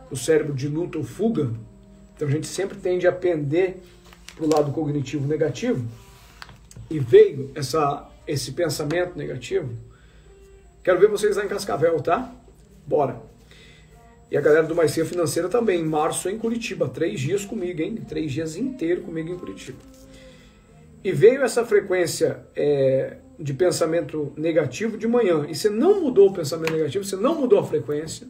o cérebro de luta ou fuga, então a gente sempre tende a pender para o lado cognitivo negativo, e veio essa, esse pensamento negativo. Quero ver vocês lá em Cascavel, tá? Bora! E a galera do Maestria Financeira também, em março em Curitiba. Três dias comigo, hein? Três dias inteiro comigo em Curitiba. E veio essa frequência é, de pensamento negativo de manhã. E você não mudou o pensamento negativo, você não mudou a frequência.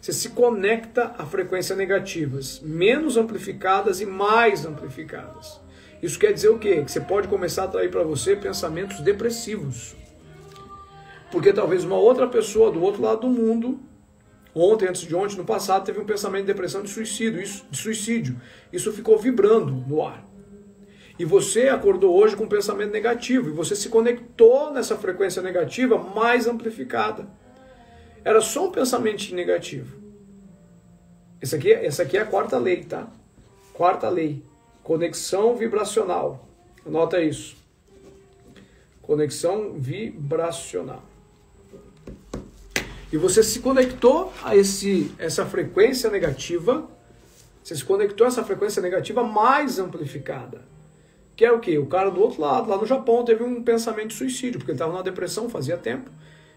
Você se conecta a frequências negativas, menos amplificadas e mais amplificadas. Isso quer dizer o quê? Que você pode começar a atrair para você pensamentos depressivos. Porque talvez uma outra pessoa do outro lado do mundo Ontem, antes de ontem, no passado, teve um pensamento de depressão de suicídio, isso, de suicídio. Isso ficou vibrando no ar. E você acordou hoje com um pensamento negativo e você se conectou nessa frequência negativa mais amplificada. Era só um pensamento negativo. Essa aqui, essa aqui é a quarta lei, tá? Quarta lei. Conexão vibracional. Anota isso. Conexão vibracional e você se conectou a esse, essa frequência negativa Você se conectou a essa frequência negativa mais amplificada. Que é o quê? O cara do outro lado, lá no Japão, teve um pensamento de suicídio, porque ele estava numa depressão fazia tempo,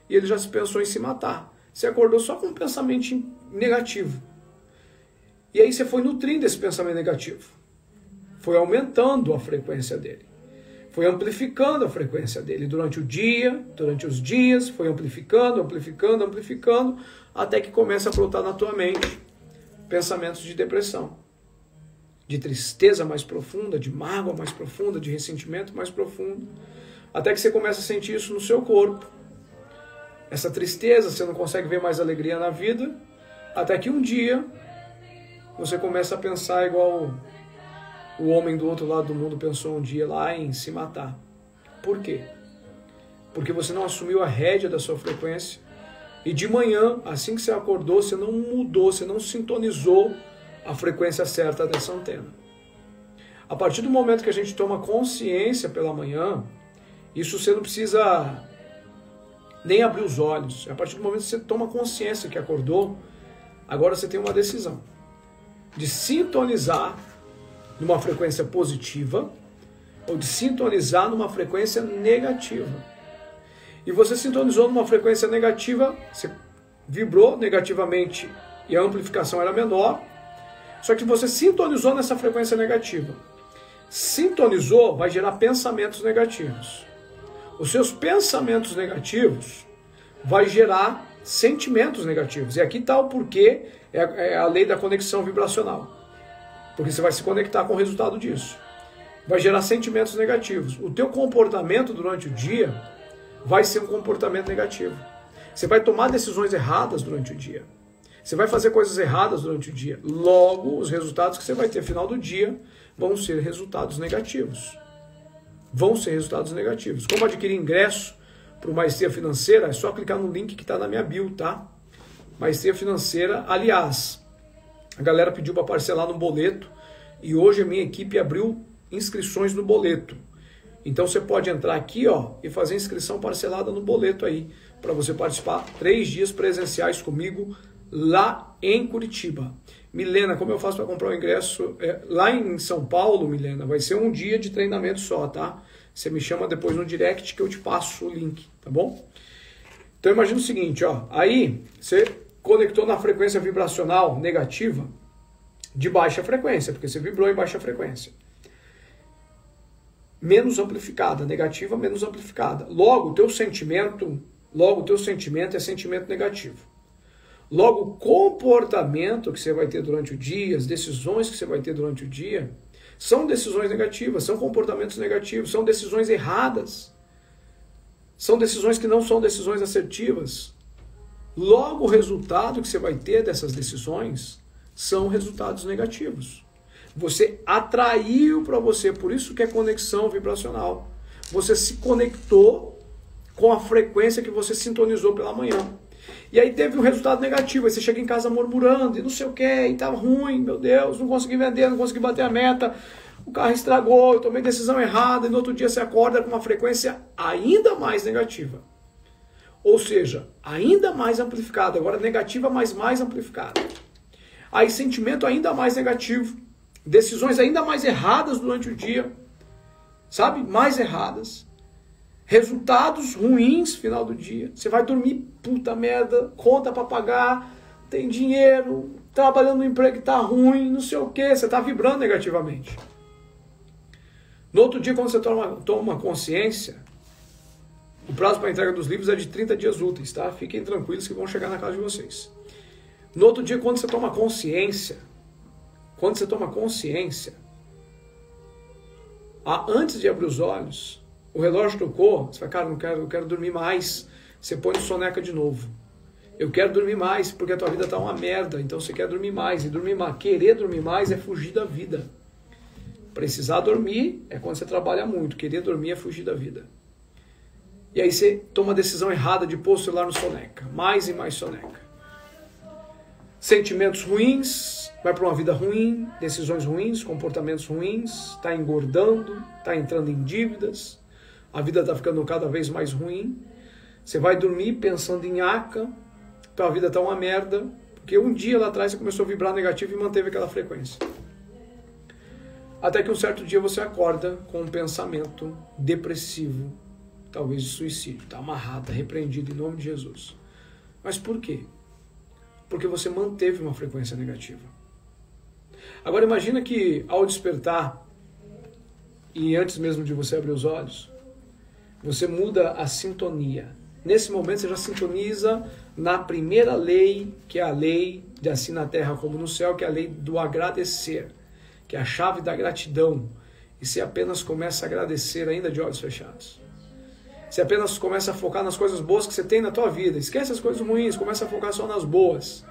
e ele já se pensou em se matar. Você acordou só com um pensamento negativo. E aí você foi nutrindo esse pensamento negativo. Foi aumentando a frequência dele. Foi amplificando a frequência dele durante o dia, durante os dias, foi amplificando, amplificando, amplificando, até que começa a brotar na tua mente pensamentos de depressão, de tristeza mais profunda, de mágoa mais profunda, de ressentimento mais profundo, até que você começa a sentir isso no seu corpo. Essa tristeza, você não consegue ver mais alegria na vida, até que um dia você começa a pensar igual o homem do outro lado do mundo pensou um dia lá em se matar. Por quê? Porque você não assumiu a rédea da sua frequência e de manhã, assim que você acordou, você não mudou, você não sintonizou a frequência certa dessa antena. A partir do momento que a gente toma consciência pela manhã, isso você não precisa nem abrir os olhos. A partir do momento que você toma consciência que acordou, agora você tem uma decisão de sintonizar numa frequência positiva ou de sintonizar numa frequência negativa e você sintonizou numa frequência negativa, você vibrou negativamente e a amplificação era menor, só que você sintonizou nessa frequência negativa. Sintonizou vai gerar pensamentos negativos. Os seus pensamentos negativos vai gerar sentimentos negativos. E aqui está o porquê, é, é a lei da conexão vibracional. Porque você vai se conectar com o resultado disso. Vai gerar sentimentos negativos. O teu comportamento durante o dia vai ser um comportamento negativo. Você vai tomar decisões erradas durante o dia. Você vai fazer coisas erradas durante o dia. Logo, os resultados que você vai ter no final do dia vão ser resultados negativos. Vão ser resultados negativos. Como adquirir ingresso para o Maestria Financeira? É só clicar no link que está na minha bio, tá? Maestria Financeira, aliás, a galera pediu para parcelar no boleto e hoje a minha equipe abriu inscrições no boleto. Então você pode entrar aqui ó, e fazer inscrição parcelada no boleto aí, para você participar três dias presenciais comigo lá em Curitiba. Milena, como eu faço para comprar o ingresso? É, lá em São Paulo, Milena, vai ser um dia de treinamento só, tá? Você me chama depois no direct que eu te passo o link, tá bom? Então imagina o seguinte, ó, aí você conectou na frequência vibracional negativa de baixa frequência, porque você vibrou em baixa frequência menos amplificada, negativa menos amplificada. Logo, o teu sentimento, logo teu sentimento é sentimento negativo. Logo, o comportamento que você vai ter durante o dia, as decisões que você vai ter durante o dia, são decisões negativas, são comportamentos negativos, são decisões erradas. São decisões que não são decisões assertivas. Logo, o resultado que você vai ter dessas decisões são resultados negativos. Você atraiu para você, por isso que é conexão vibracional. Você se conectou com a frequência que você sintonizou pela manhã. E aí teve um resultado negativo. Aí você chega em casa murmurando e não sei o que, e tá ruim, meu Deus, não consegui vender, não consegui bater a meta, o carro estragou, eu tomei decisão errada, e no outro dia você acorda com uma frequência ainda mais negativa. Ou seja, ainda mais amplificada, agora negativa, mas mais amplificada. Aí sentimento ainda mais negativo decisões ainda mais erradas durante o dia, sabe? Mais erradas. Resultados ruins final do dia. Você vai dormir, puta merda, conta para pagar, tem dinheiro, trabalhando no emprego que tá ruim, não sei o que, você tá vibrando negativamente. No outro dia, quando você toma, toma consciência, o prazo para entrega dos livros é de 30 dias úteis, tá? Fiquem tranquilos que vão chegar na casa de vocês. No outro dia, quando você toma consciência, quando você toma consciência, antes de abrir os olhos, o relógio tocou, você fala, cara, não quero, eu quero dormir mais. Você põe soneca de novo. Eu quero dormir mais, porque a tua vida está uma merda, então você quer dormir mais. E dormir mais, querer dormir mais é fugir da vida. Precisar dormir é quando você trabalha muito, querer dormir é fugir da vida. E aí você toma a decisão errada de celular no soneca, mais e mais soneca. Sentimentos ruins, vai para uma vida ruim, decisões ruins, comportamentos ruins, está engordando, está entrando em dívidas, a vida está ficando cada vez mais ruim. Você vai dormir pensando em aca, tua vida está uma merda, Porque um dia lá atrás você começou a vibrar negativo e manteve aquela frequência. Até que um certo dia você acorda com um pensamento depressivo, talvez de suicídio. Está amarrado, está repreendido em nome de Jesus. Mas por quê? Porque você manteve uma frequência negativa. Agora imagina que ao despertar, e antes mesmo de você abrir os olhos, você muda a sintonia. Nesse momento você já sintoniza na primeira lei, que é a lei de assim na terra como no céu, que é a lei do agradecer que é a chave da gratidão. E se apenas começa a agradecer ainda de olhos fechados. Se apenas começa a focar nas coisas boas que você tem na tua vida, esquece as coisas ruins, começa a focar só nas boas.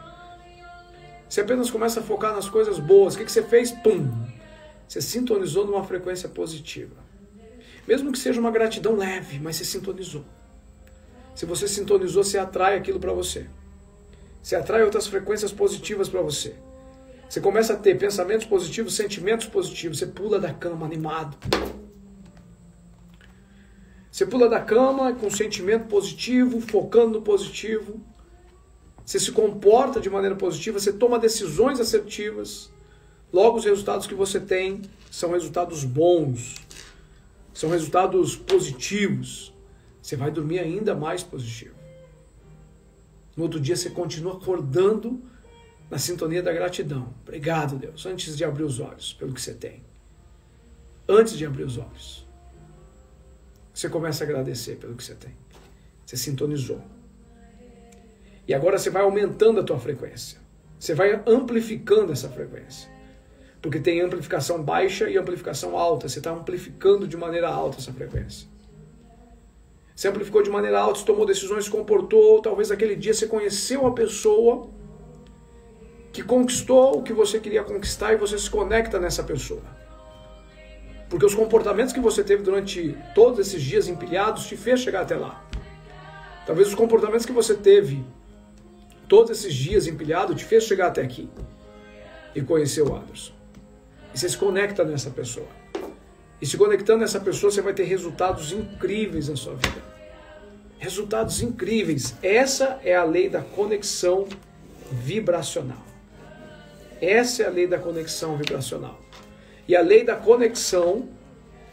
Se apenas começa a focar nas coisas boas, o que, que você fez? Pum! Você sintonizou numa frequência positiva. Mesmo que seja uma gratidão leve, mas você sintonizou. Se você sintonizou, você atrai aquilo para você. Você atrai outras frequências positivas para você. Você começa a ter pensamentos positivos, sentimentos positivos. Você pula da cama animado. Você pula da cama com sentimento positivo, focando no positivo. Você se comporta de maneira positiva, você toma decisões assertivas. Logo, os resultados que você tem são resultados bons, são resultados positivos. Você vai dormir ainda mais positivo. No outro dia, você continua acordando na sintonia da gratidão. Obrigado, Deus, antes de abrir os olhos pelo que você tem. Antes de abrir os olhos, você começa a agradecer pelo que você tem. Você sintonizou. E agora você vai aumentando a tua frequência. Você vai amplificando essa frequência. Porque tem amplificação baixa e amplificação alta. Você está amplificando de maneira alta essa frequência. Você amplificou de maneira alta, você tomou decisões, se comportou. Talvez aquele dia você conheceu a pessoa que conquistou o que você queria conquistar e você se conecta nessa pessoa. Porque os comportamentos que você teve durante todos esses dias empilhados te fez chegar até lá. Talvez os comportamentos que você teve todos esses dias empilhados te fez chegar até aqui e conhecer o Anderson. E você se conecta nessa pessoa. E se conectando nessa pessoa, você vai ter resultados incríveis na sua vida. Resultados incríveis. Essa é a lei da conexão vibracional. Essa é a lei da conexão vibracional. E a lei da conexão,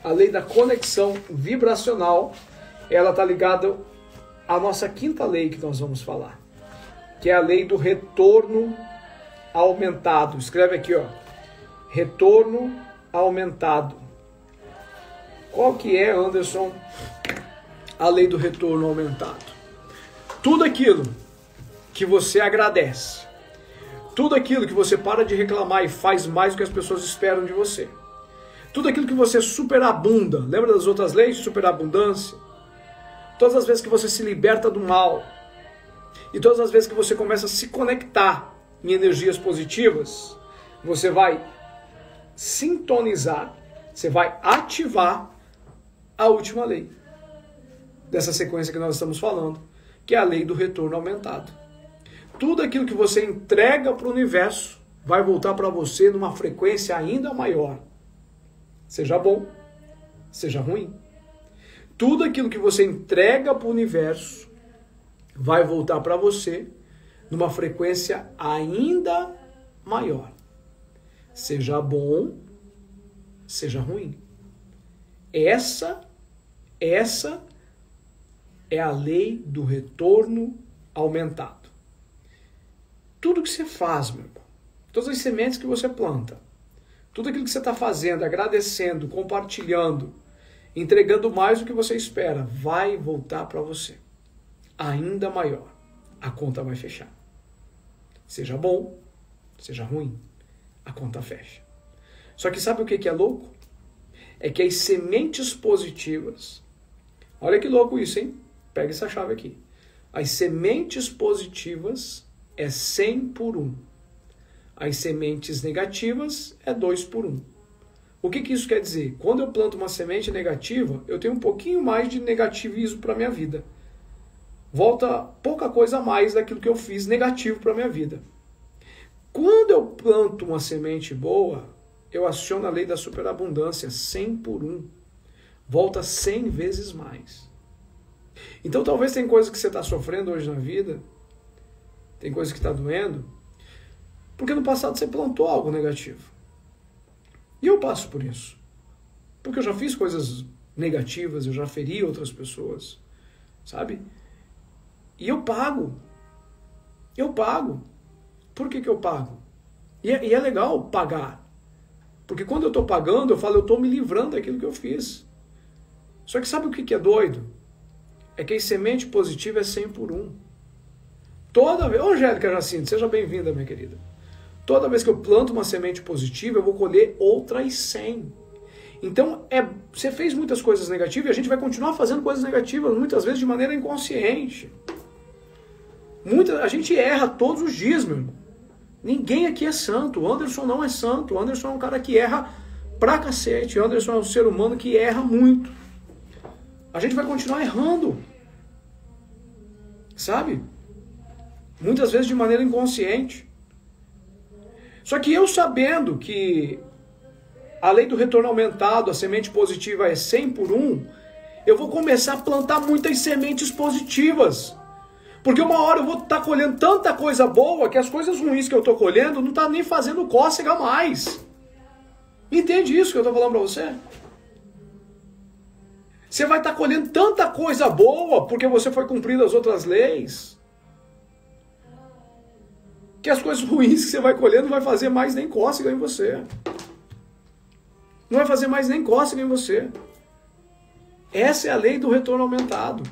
a lei da conexão vibracional, ela está ligada à nossa quinta lei que nós vamos falar, que é a lei do retorno aumentado. Escreve aqui, ó. Retorno aumentado. Qual que é, Anderson, a lei do retorno aumentado? Tudo aquilo que você agradece, tudo aquilo que você para de reclamar e faz mais do que as pessoas esperam de você. Tudo aquilo que você superabunda. Lembra das outras leis de superabundância? Todas as vezes que você se liberta do mal. E todas as vezes que você começa a se conectar em energias positivas, você vai sintonizar, você vai ativar a última lei dessa sequência que nós estamos falando, que é a lei do retorno aumentado tudo aquilo que você entrega para o universo vai voltar para você numa frequência ainda maior. Seja bom, seja ruim. Tudo aquilo que você entrega para o universo vai voltar para você numa frequência ainda maior. Seja bom, seja ruim. Essa, essa é a lei do retorno aumentado. Tudo que você faz, meu irmão, todas as sementes que você planta, tudo aquilo que você está fazendo, agradecendo, compartilhando, entregando mais do que você espera, vai voltar para você. Ainda maior. A conta vai fechar. Seja bom, seja ruim, a conta fecha. Só que sabe o que é louco? É que as sementes positivas. Olha que louco isso, hein? Pega essa chave aqui. As sementes positivas é 100 por 1. As sementes negativas é 2 por 1. O que, que isso quer dizer? Quando eu planto uma semente negativa, eu tenho um pouquinho mais de negativismo para a minha vida. Volta pouca coisa a mais daquilo que eu fiz negativo para a minha vida. Quando eu planto uma semente boa, eu aciono a lei da superabundância, 100 por 1. Volta 100 vezes mais. Então talvez tem coisas que você está sofrendo hoje na vida tem coisa que está doendo, Porque no passado você plantou algo negativo. E eu passo por isso. Porque eu já fiz coisas negativas, eu já feri outras pessoas, sabe? E eu pago. Eu pago. Por que, que eu pago? E é, e é legal pagar. Porque quando eu estou pagando, eu falo, eu estou me livrando daquilo que eu fiz. Só que sabe o que, que é doido? É que a semente positiva é 100 por 1. Toda vez. Angélica Jacinto, seja bem-vinda, minha querida. Toda vez que eu planto uma semente positiva, eu vou colher outras 100. Então, é, você fez muitas coisas negativas e a gente vai continuar fazendo coisas negativas, muitas vezes de maneira inconsciente. Muita, a gente erra todos os dias, meu irmão. Ninguém aqui é santo. O Anderson não é santo. O Anderson é um cara que erra pra cacete. O Anderson é um ser humano que erra muito. A gente vai continuar errando. Sabe? Muitas vezes de maneira inconsciente. Só que eu sabendo que a lei do retorno aumentado, a semente positiva é 100 por 1, eu vou começar a plantar muitas sementes positivas. Porque uma hora eu vou estar tá colhendo tanta coisa boa que as coisas ruins que eu estou colhendo não está nem fazendo cócega mais. Entende isso que eu estou falando para você? Você vai estar tá colhendo tanta coisa boa porque você foi cumprindo as outras leis. Que as coisas ruins que você vai colhendo não vai fazer mais nem cócega em você. Não vai fazer mais nem cócega em você. Essa é a lei do retorno aumentado.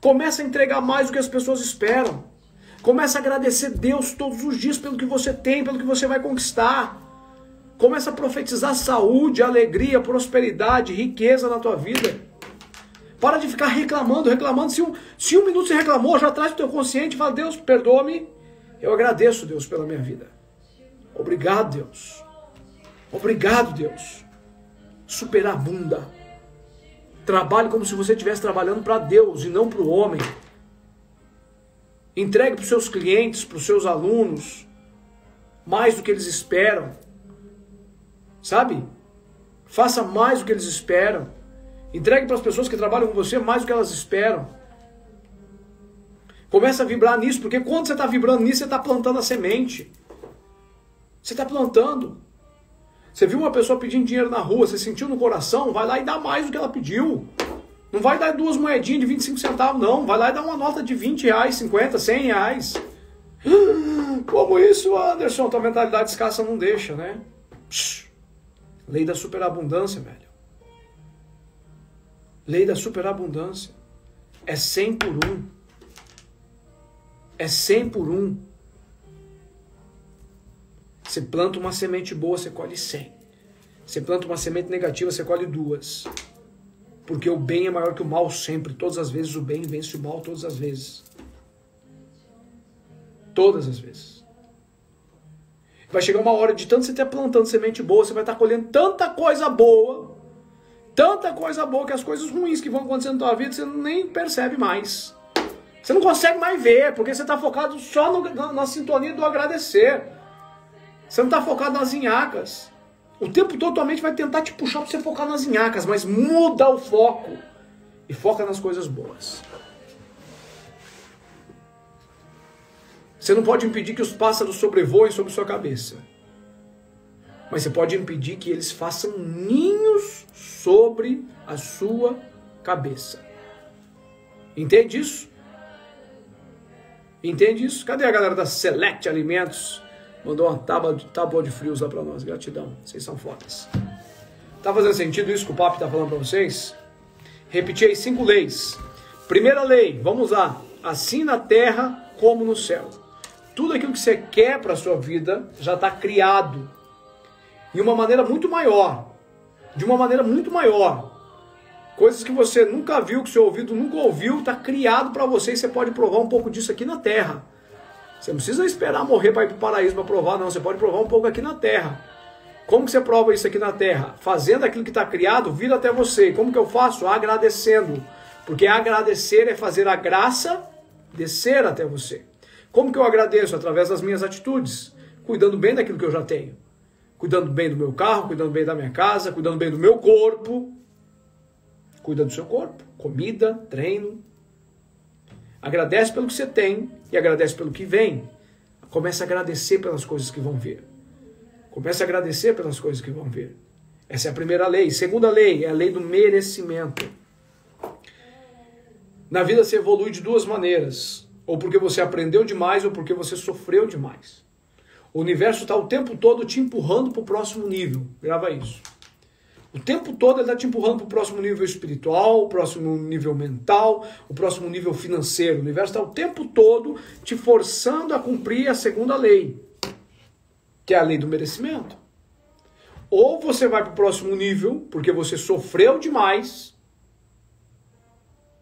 Começa a entregar mais do que as pessoas esperam. Começa a agradecer Deus todos os dias pelo que você tem, pelo que você vai conquistar. Começa a profetizar saúde, alegria, prosperidade, riqueza na tua vida. Para de ficar reclamando, reclamando. Se um, se um minuto você reclamou, já traz o teu consciente e fala, Deus, perdoa-me. Eu agradeço, Deus, pela minha vida. Obrigado, Deus. Obrigado, Deus. Superabunda. Trabalhe como se você estivesse trabalhando para Deus e não para o homem. Entregue para os seus clientes, para os seus alunos, mais do que eles esperam. Sabe? Faça mais do que eles esperam. Entregue para as pessoas que trabalham com você mais do que elas esperam. Começa a vibrar nisso, porque quando você está vibrando nisso, você está plantando a semente. Você está plantando. Você viu uma pessoa pedindo dinheiro na rua, você sentiu no coração, vai lá e dá mais do que ela pediu. Não vai dar duas moedinhas de 25 centavos, não. Vai lá e dá uma nota de 20 reais, 50, 100 reais. Como isso, Anderson? Tua mentalidade escassa não deixa, né? Psh. Lei da superabundância, velho. Lei da superabundância. É 100 por 1. É 100 por 1. Você planta uma semente boa, você colhe 100. Você planta uma semente negativa, você colhe duas. Porque o bem é maior que o mal sempre. Todas as vezes o bem vence o mal, todas as vezes. Todas as vezes. Vai chegar uma hora de tanto você estar plantando semente boa, você vai estar colhendo tanta coisa boa, tanta coisa boa, que as coisas ruins que vão acontecer na tua vida você nem percebe mais. Você não consegue mais ver, porque você está focado só no, na, na sintonia do agradecer. Você não está focado nas inhacas. O tempo todo tua mente vai tentar te puxar para você focar nas inhacas, mas muda o foco e foca nas coisas boas. Você não pode impedir que os pássaros sobrevoem sobre sua cabeça. Mas você pode impedir que eles façam ninhos sobre a sua cabeça. Entende isso? Entende isso? Cadê a galera da Select Alimentos? Mandou uma tábua de, tábua de frios lá para nós. Gratidão. Vocês são fodas. Tá fazendo sentido isso que o papo tá falando para vocês? Repetir aí cinco leis. Primeira lei, vamos lá. Assim na terra como no céu. Tudo aquilo que você quer para sua vida já está criado. De uma maneira muito maior. De uma maneira muito maior. Coisas que você nunca viu, que seu ouvido nunca ouviu, está criado para você e você pode provar um pouco disso aqui na terra. Você não precisa esperar morrer para ir para o paraíso para provar, não. Você pode provar um pouco aqui na terra. Como que você prova isso aqui na terra? Fazendo aquilo que está criado vir até você. Como que eu faço? Agradecendo. Porque agradecer é fazer a graça descer até você. Como que eu agradeço? Através das minhas atitudes. Cuidando bem daquilo que eu já tenho. Cuidando bem do meu carro, cuidando bem da minha casa, cuidando bem do meu corpo. Cuida do seu corpo. Comida, treino, Agradece pelo que você tem e agradece pelo que vem. Comece a agradecer pelas coisas que vão vir. Comece a agradecer pelas coisas que vão vir. Essa é a primeira lei. Segunda lei é a lei do merecimento. Na vida se evolui de duas maneiras: ou porque você aprendeu demais, ou porque você sofreu demais. O universo está o tempo todo te empurrando para o próximo nível. Grava isso. O tempo todo ele está te empurrando para o próximo nível espiritual, o próximo nível mental, o próximo nível financeiro. O universo está o tempo todo te forçando a cumprir a segunda lei, que é a lei do merecimento. Ou você vai para o próximo nível, porque você sofreu demais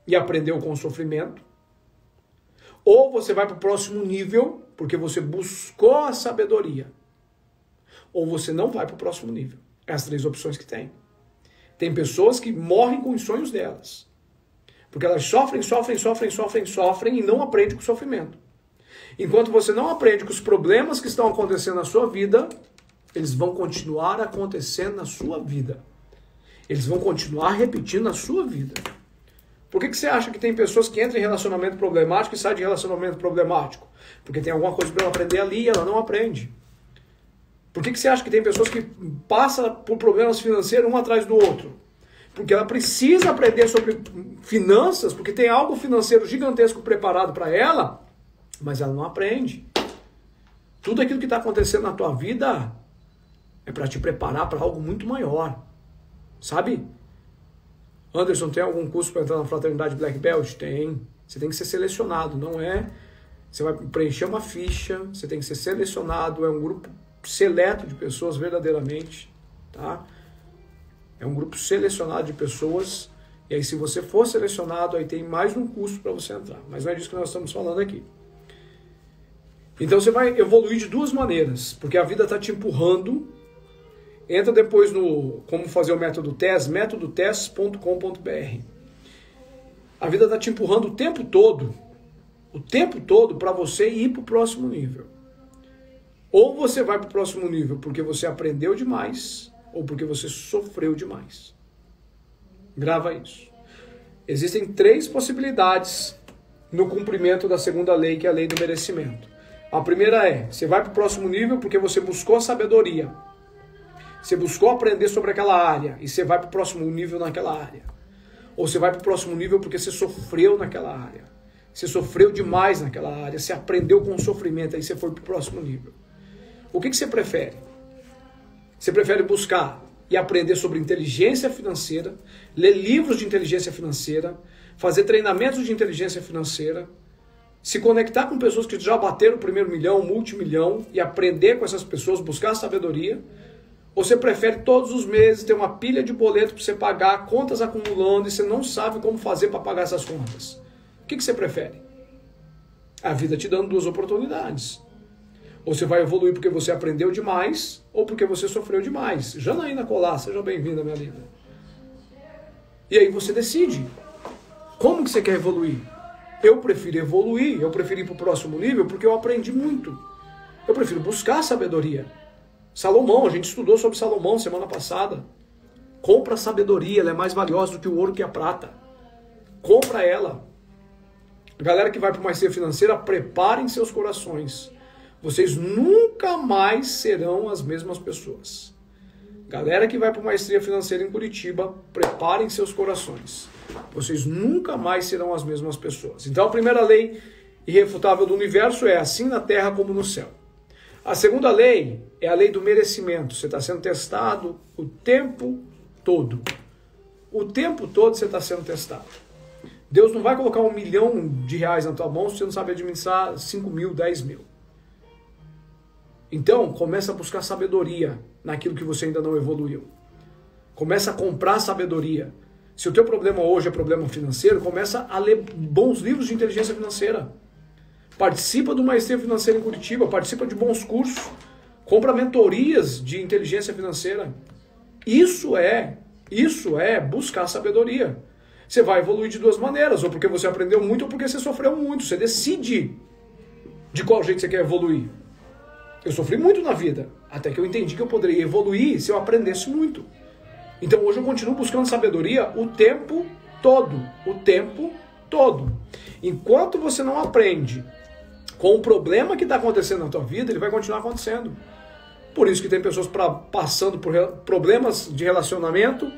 e aprendeu com o sofrimento. Ou você vai para o próximo nível, porque você buscou a sabedoria. Ou você não vai para o próximo nível. As três opções que tem. Tem pessoas que morrem com os sonhos delas. Porque elas sofrem, sofrem, sofrem, sofrem, sofrem e não aprendem com o sofrimento. Enquanto você não aprende com os problemas que estão acontecendo na sua vida, eles vão continuar acontecendo na sua vida. Eles vão continuar repetindo na sua vida. Por que, que você acha que tem pessoas que entram em relacionamento problemático e saem de relacionamento problemático? Porque tem alguma coisa para ela aprender ali e ela não aprende. Por que, que você acha que tem pessoas que passam por problemas financeiros um atrás do outro? Porque ela precisa aprender sobre finanças, porque tem algo financeiro gigantesco preparado para ela, mas ela não aprende. Tudo aquilo que está acontecendo na tua vida é para te preparar para algo muito maior. Sabe? Anderson, tem algum curso para entrar na fraternidade Black Belt? Tem. Você tem que ser selecionado, não é? Você vai preencher uma ficha, você tem que ser selecionado, é um grupo seleto de pessoas verdadeiramente, tá? É um grupo selecionado de pessoas. E aí, se você for selecionado, aí tem mais um curso para você entrar. Mas não é disso que nós estamos falando aqui. Então você vai evoluir de duas maneiras, porque a vida está te empurrando. Entra depois no como fazer o método TES, métodotes.com.br. A vida está te empurrando o tempo todo, o tempo todo para você ir para o próximo nível. Ou você vai para o próximo nível porque você aprendeu demais, ou porque você sofreu demais. Grava isso. Existem três possibilidades no cumprimento da segunda lei, que é a lei do merecimento. A primeira é: você vai para o próximo nível porque você buscou sabedoria. Você buscou aprender sobre aquela área e você vai para o próximo nível naquela área. Ou você vai para o próximo nível porque você sofreu naquela área. Você sofreu demais naquela área, você aprendeu com o sofrimento, aí você foi para o próximo nível. O que, que você prefere? Você prefere buscar e aprender sobre inteligência financeira, ler livros de inteligência financeira, fazer treinamentos de inteligência financeira, se conectar com pessoas que já bateram o primeiro milhão, multimilhão e aprender com essas pessoas, buscar sabedoria? Ou você prefere todos os meses ter uma pilha de boleto para você pagar, contas acumulando e você não sabe como fazer para pagar essas contas? O que, que você prefere? A vida te dando duas oportunidades. Ou você vai evoluir porque você aprendeu demais, ou porque você sofreu demais. Janaína Colar, seja bem-vinda, minha linda. E aí você decide. Como que você quer evoluir? Eu prefiro evoluir, eu prefiro ir para o próximo nível porque eu aprendi muito. Eu prefiro buscar sabedoria. Salomão, a gente estudou sobre Salomão semana passada. Compra a sabedoria, ela é mais valiosa do que o ouro que a prata. Compra ela. Galera que vai para uma maestria financeira, preparem seus corações vocês nunca mais serão as mesmas pessoas. Galera que vai para maestria financeira em Curitiba, preparem seus corações. Vocês nunca mais serão as mesmas pessoas. Então a primeira lei irrefutável do universo é assim na terra como no céu. A segunda lei é a lei do merecimento. Você está sendo testado o tempo todo. O tempo todo você está sendo testado. Deus não vai colocar um milhão de reais na tua mão se você não sabe administrar 5 mil, 10 mil. Então, começa a buscar sabedoria naquilo que você ainda não evoluiu. Começa a comprar sabedoria. Se o teu problema hoje é problema financeiro, começa a ler bons livros de inteligência financeira. Participa do Maestria Financeira em Curitiba, participa de bons cursos, compra mentorias de inteligência financeira. Isso é, isso é buscar sabedoria. Você vai evoluir de duas maneiras, ou porque você aprendeu muito ou porque você sofreu muito. Você decide de qual jeito você quer evoluir. Eu sofri muito na vida, até que eu entendi que eu poderia evoluir se eu aprendesse muito. Então hoje eu continuo buscando sabedoria o tempo todo, o tempo todo. Enquanto você não aprende com o problema que está acontecendo na tua vida, ele vai continuar acontecendo. Por isso que tem pessoas pra, passando por problemas de relacionamento,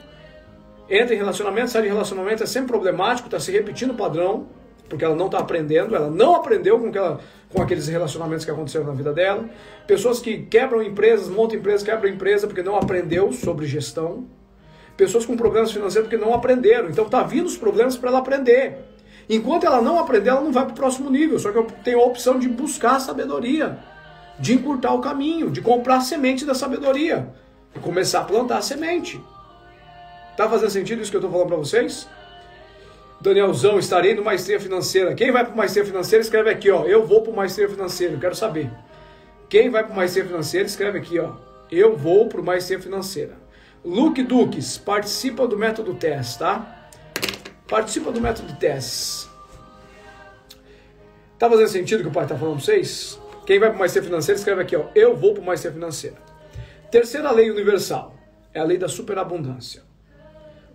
entra em relacionamento, sai de relacionamento, é sempre problemático, está se repetindo o padrão, porque ela não está aprendendo, ela não aprendeu com, aquela, com aqueles relacionamentos que aconteceram na vida dela. Pessoas que quebram empresas, montam empresas, quebram empresa porque não aprendeu sobre gestão. Pessoas com problemas financeiros porque não aprenderam. Então tá vindo os problemas para ela aprender. Enquanto ela não aprender, ela não vai para o próximo nível. Só que eu tenho a opção de buscar sabedoria, de encurtar o caminho, de comprar semente da sabedoria e começar a plantar a semente. Tá fazendo sentido isso que eu estou falando para vocês? Danielzão, estarei no Maestria Financeira. Quem vai para Maestria Financeira, escreve aqui, ó. Eu vou para Maestria Financeira, quero saber. Quem vai para Maestria Financeira, escreve aqui, ó. Eu vou para Maestria Financeira. Luke Dukes, participa do método teste, tá? Participa do método TESS. Tá fazendo sentido o que o pai está falando para vocês? Quem vai para o mais ser financeiro, escreve aqui, ó. Eu vou para o mais ser financeiro. Terceira lei universal é a lei da superabundância.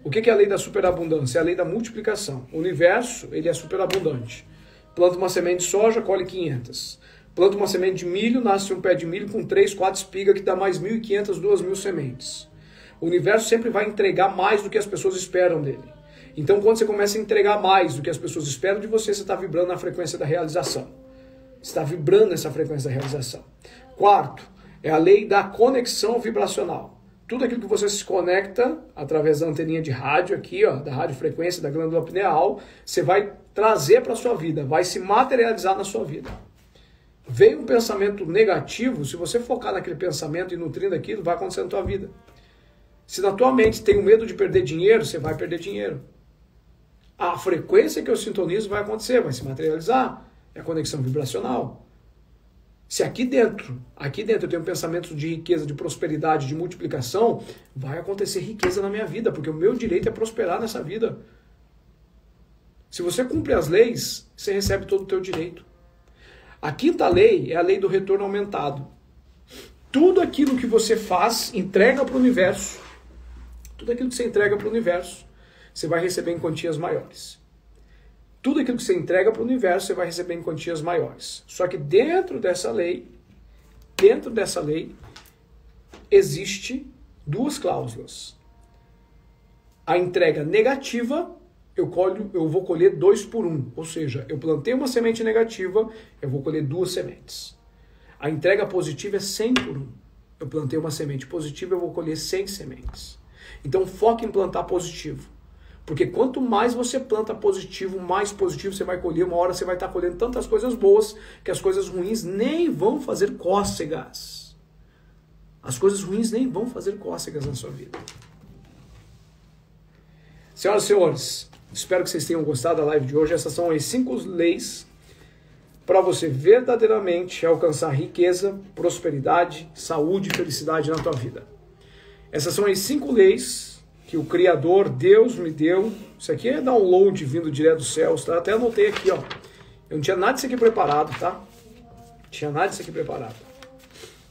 O que é a lei da superabundância? É a lei da multiplicação. O universo, ele é superabundante. Planta uma semente de soja, colhe 500. Planta uma semente de milho, nasce um pé de milho com 3, 4 espigas, que dá mais 1.500, 2.000 sementes. O universo sempre vai entregar mais do que as pessoas esperam dele. Então, quando você começa a entregar mais do que as pessoas esperam de você, você está vibrando na frequência da realização. Está vibrando nessa frequência da realização. Quarto, é a lei da conexão vibracional. Tudo aquilo que você se conecta através da anteninha de rádio aqui, ó, da radiofrequência da glândula pineal, você vai trazer para a sua vida, vai se materializar na sua vida. Veio um pensamento negativo, se você focar naquele pensamento e nutrindo aquilo, vai acontecer na tua vida. Se na tua mente tem o medo de perder dinheiro, você vai perder dinheiro a frequência que eu sintonizo vai acontecer, vai se materializar. É a conexão vibracional. Se aqui dentro, aqui dentro eu tenho pensamentos de riqueza, de prosperidade, de multiplicação, vai acontecer riqueza na minha vida, porque o meu direito é prosperar nessa vida. Se você cumpre as leis, você recebe todo o teu direito. A quinta lei é a lei do retorno aumentado. Tudo aquilo que você faz, entrega para o universo. Tudo aquilo que você entrega para o universo você vai receber em quantias maiores. Tudo aquilo que você entrega para o universo, você vai receber em quantias maiores. Só que dentro dessa lei, dentro dessa lei, existe duas cláusulas. A entrega negativa, eu, colho, eu vou colher dois por um. Ou seja, eu plantei uma semente negativa, eu vou colher duas sementes. A entrega positiva é 100 por um. Eu plantei uma semente positiva, eu vou colher 100 sementes. Então foque em plantar positivo. Porque quanto mais você planta positivo, mais positivo você vai colher. Uma hora você vai estar colhendo tantas coisas boas que as coisas ruins nem vão fazer cócegas. As coisas ruins nem vão fazer cócegas na sua vida. Senhoras e senhores, espero que vocês tenham gostado da live de hoje. Essas são as cinco leis para você verdadeiramente alcançar riqueza, prosperidade, saúde e felicidade na tua vida. Essas são as cinco leis que o Criador, Deus, me deu. Isso aqui é download vindo direto dos céus, tá? Até anotei aqui, ó. Eu não tinha nada disso aqui preparado, tá? Não tinha nada disso aqui preparado.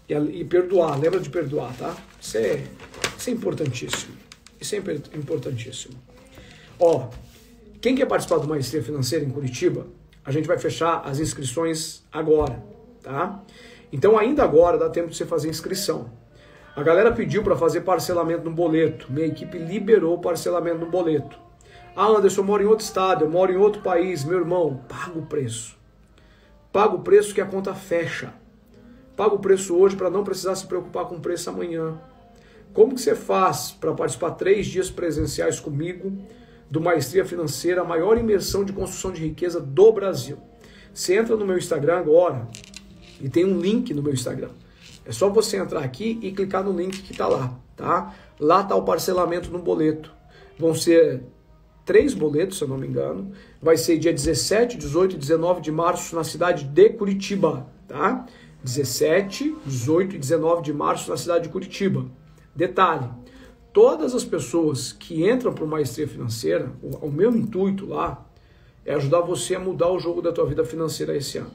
E, e, perdoar, lembra de perdoar, tá? Isso é, isso é importantíssimo. Isso é importantíssimo. Ó, quem quer participar do Maestria Financeira em Curitiba, a gente vai fechar as inscrições agora, tá? Então ainda agora dá tempo de você fazer inscrição. A galera pediu para fazer parcelamento no boleto. Minha equipe liberou parcelamento no boleto. Ah, Anderson, eu moro em outro estado, eu moro em outro país. Meu irmão, paga o preço. Paga o preço que a conta fecha. Paga o preço hoje para não precisar se preocupar com o preço amanhã. Como que você faz para participar três dias presenciais comigo do Maestria Financeira, a maior imersão de construção de riqueza do Brasil? Você entra no meu Instagram agora e tem um link no meu Instagram. É só você entrar aqui e clicar no link que está lá, tá? Lá está o parcelamento no boleto. Vão ser três boletos, se eu não me engano. Vai ser dia 17, 18 e 19 de março na cidade de Curitiba, tá? 17, 18 e 19 de março na cidade de Curitiba. Detalhe, todas as pessoas que entram para o Maestria Financeira, o, o meu intuito lá é ajudar você a mudar o jogo da tua vida financeira esse ano.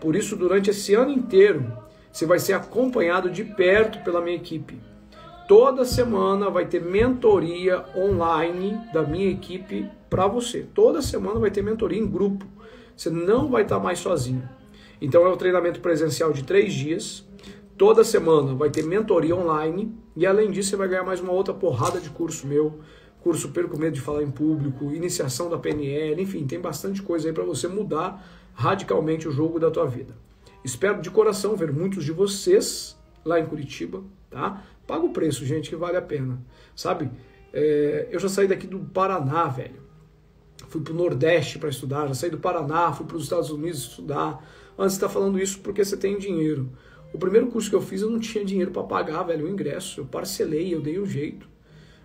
Por isso, durante esse ano inteiro, você vai ser acompanhado de perto pela minha equipe. Toda semana vai ter mentoria online da minha equipe para você. Toda semana vai ter mentoria em grupo. Você não vai estar mais sozinho. Então é o treinamento presencial de três dias. Toda semana vai ter mentoria online e além disso você vai ganhar mais uma outra porrada de curso meu, curso Perco Medo de Falar em Público, iniciação da PNL, enfim, tem bastante coisa aí para você mudar radicalmente o jogo da tua vida. Espero de coração ver muitos de vocês lá em Curitiba, tá? Paga o preço, gente, que vale a pena. Sabe? É, eu já saí daqui do Paraná, velho. Fui pro Nordeste para estudar, já saí do Paraná, fui para os Estados Unidos estudar. Antes está falando isso porque você tem dinheiro. O primeiro curso que eu fiz eu não tinha dinheiro para pagar, velho, o ingresso. Eu parcelei, eu dei um jeito.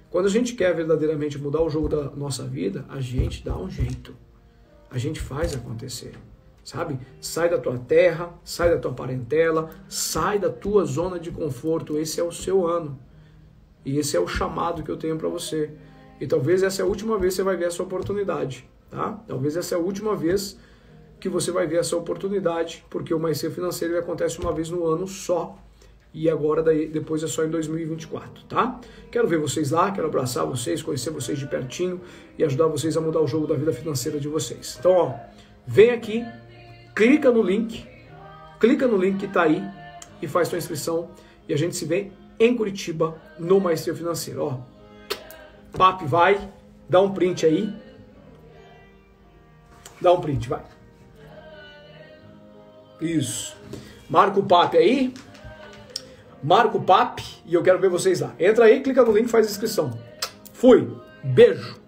Quando a gente quer verdadeiramente mudar o jogo da nossa vida, a gente dá um jeito. A gente faz acontecer. Sabe? Sai da tua terra, sai da tua parentela, sai da tua zona de conforto. Esse é o seu ano. E esse é o chamado que eu tenho para você. E talvez essa é a última vez que você vai ver essa oportunidade, tá? Talvez essa é a última vez que você vai ver essa oportunidade, porque o Mais Ser Financeiro acontece uma vez no ano só. E agora, daí, depois é só em 2024, tá? Quero ver vocês lá, quero abraçar vocês, conhecer vocês de pertinho e ajudar vocês a mudar o jogo da vida financeira de vocês. Então, ó, vem aqui, clica no link, clica no link que tá aí e faz sua inscrição e a gente se vê em Curitiba no Maestria Financeiro. Ó, PAP vai, dá um print aí. Dá um print, vai. Isso. Marca o PAP aí. Marca o PAP e eu quero ver vocês lá. Entra aí, clica no link, faz inscrição. Fui. Beijo.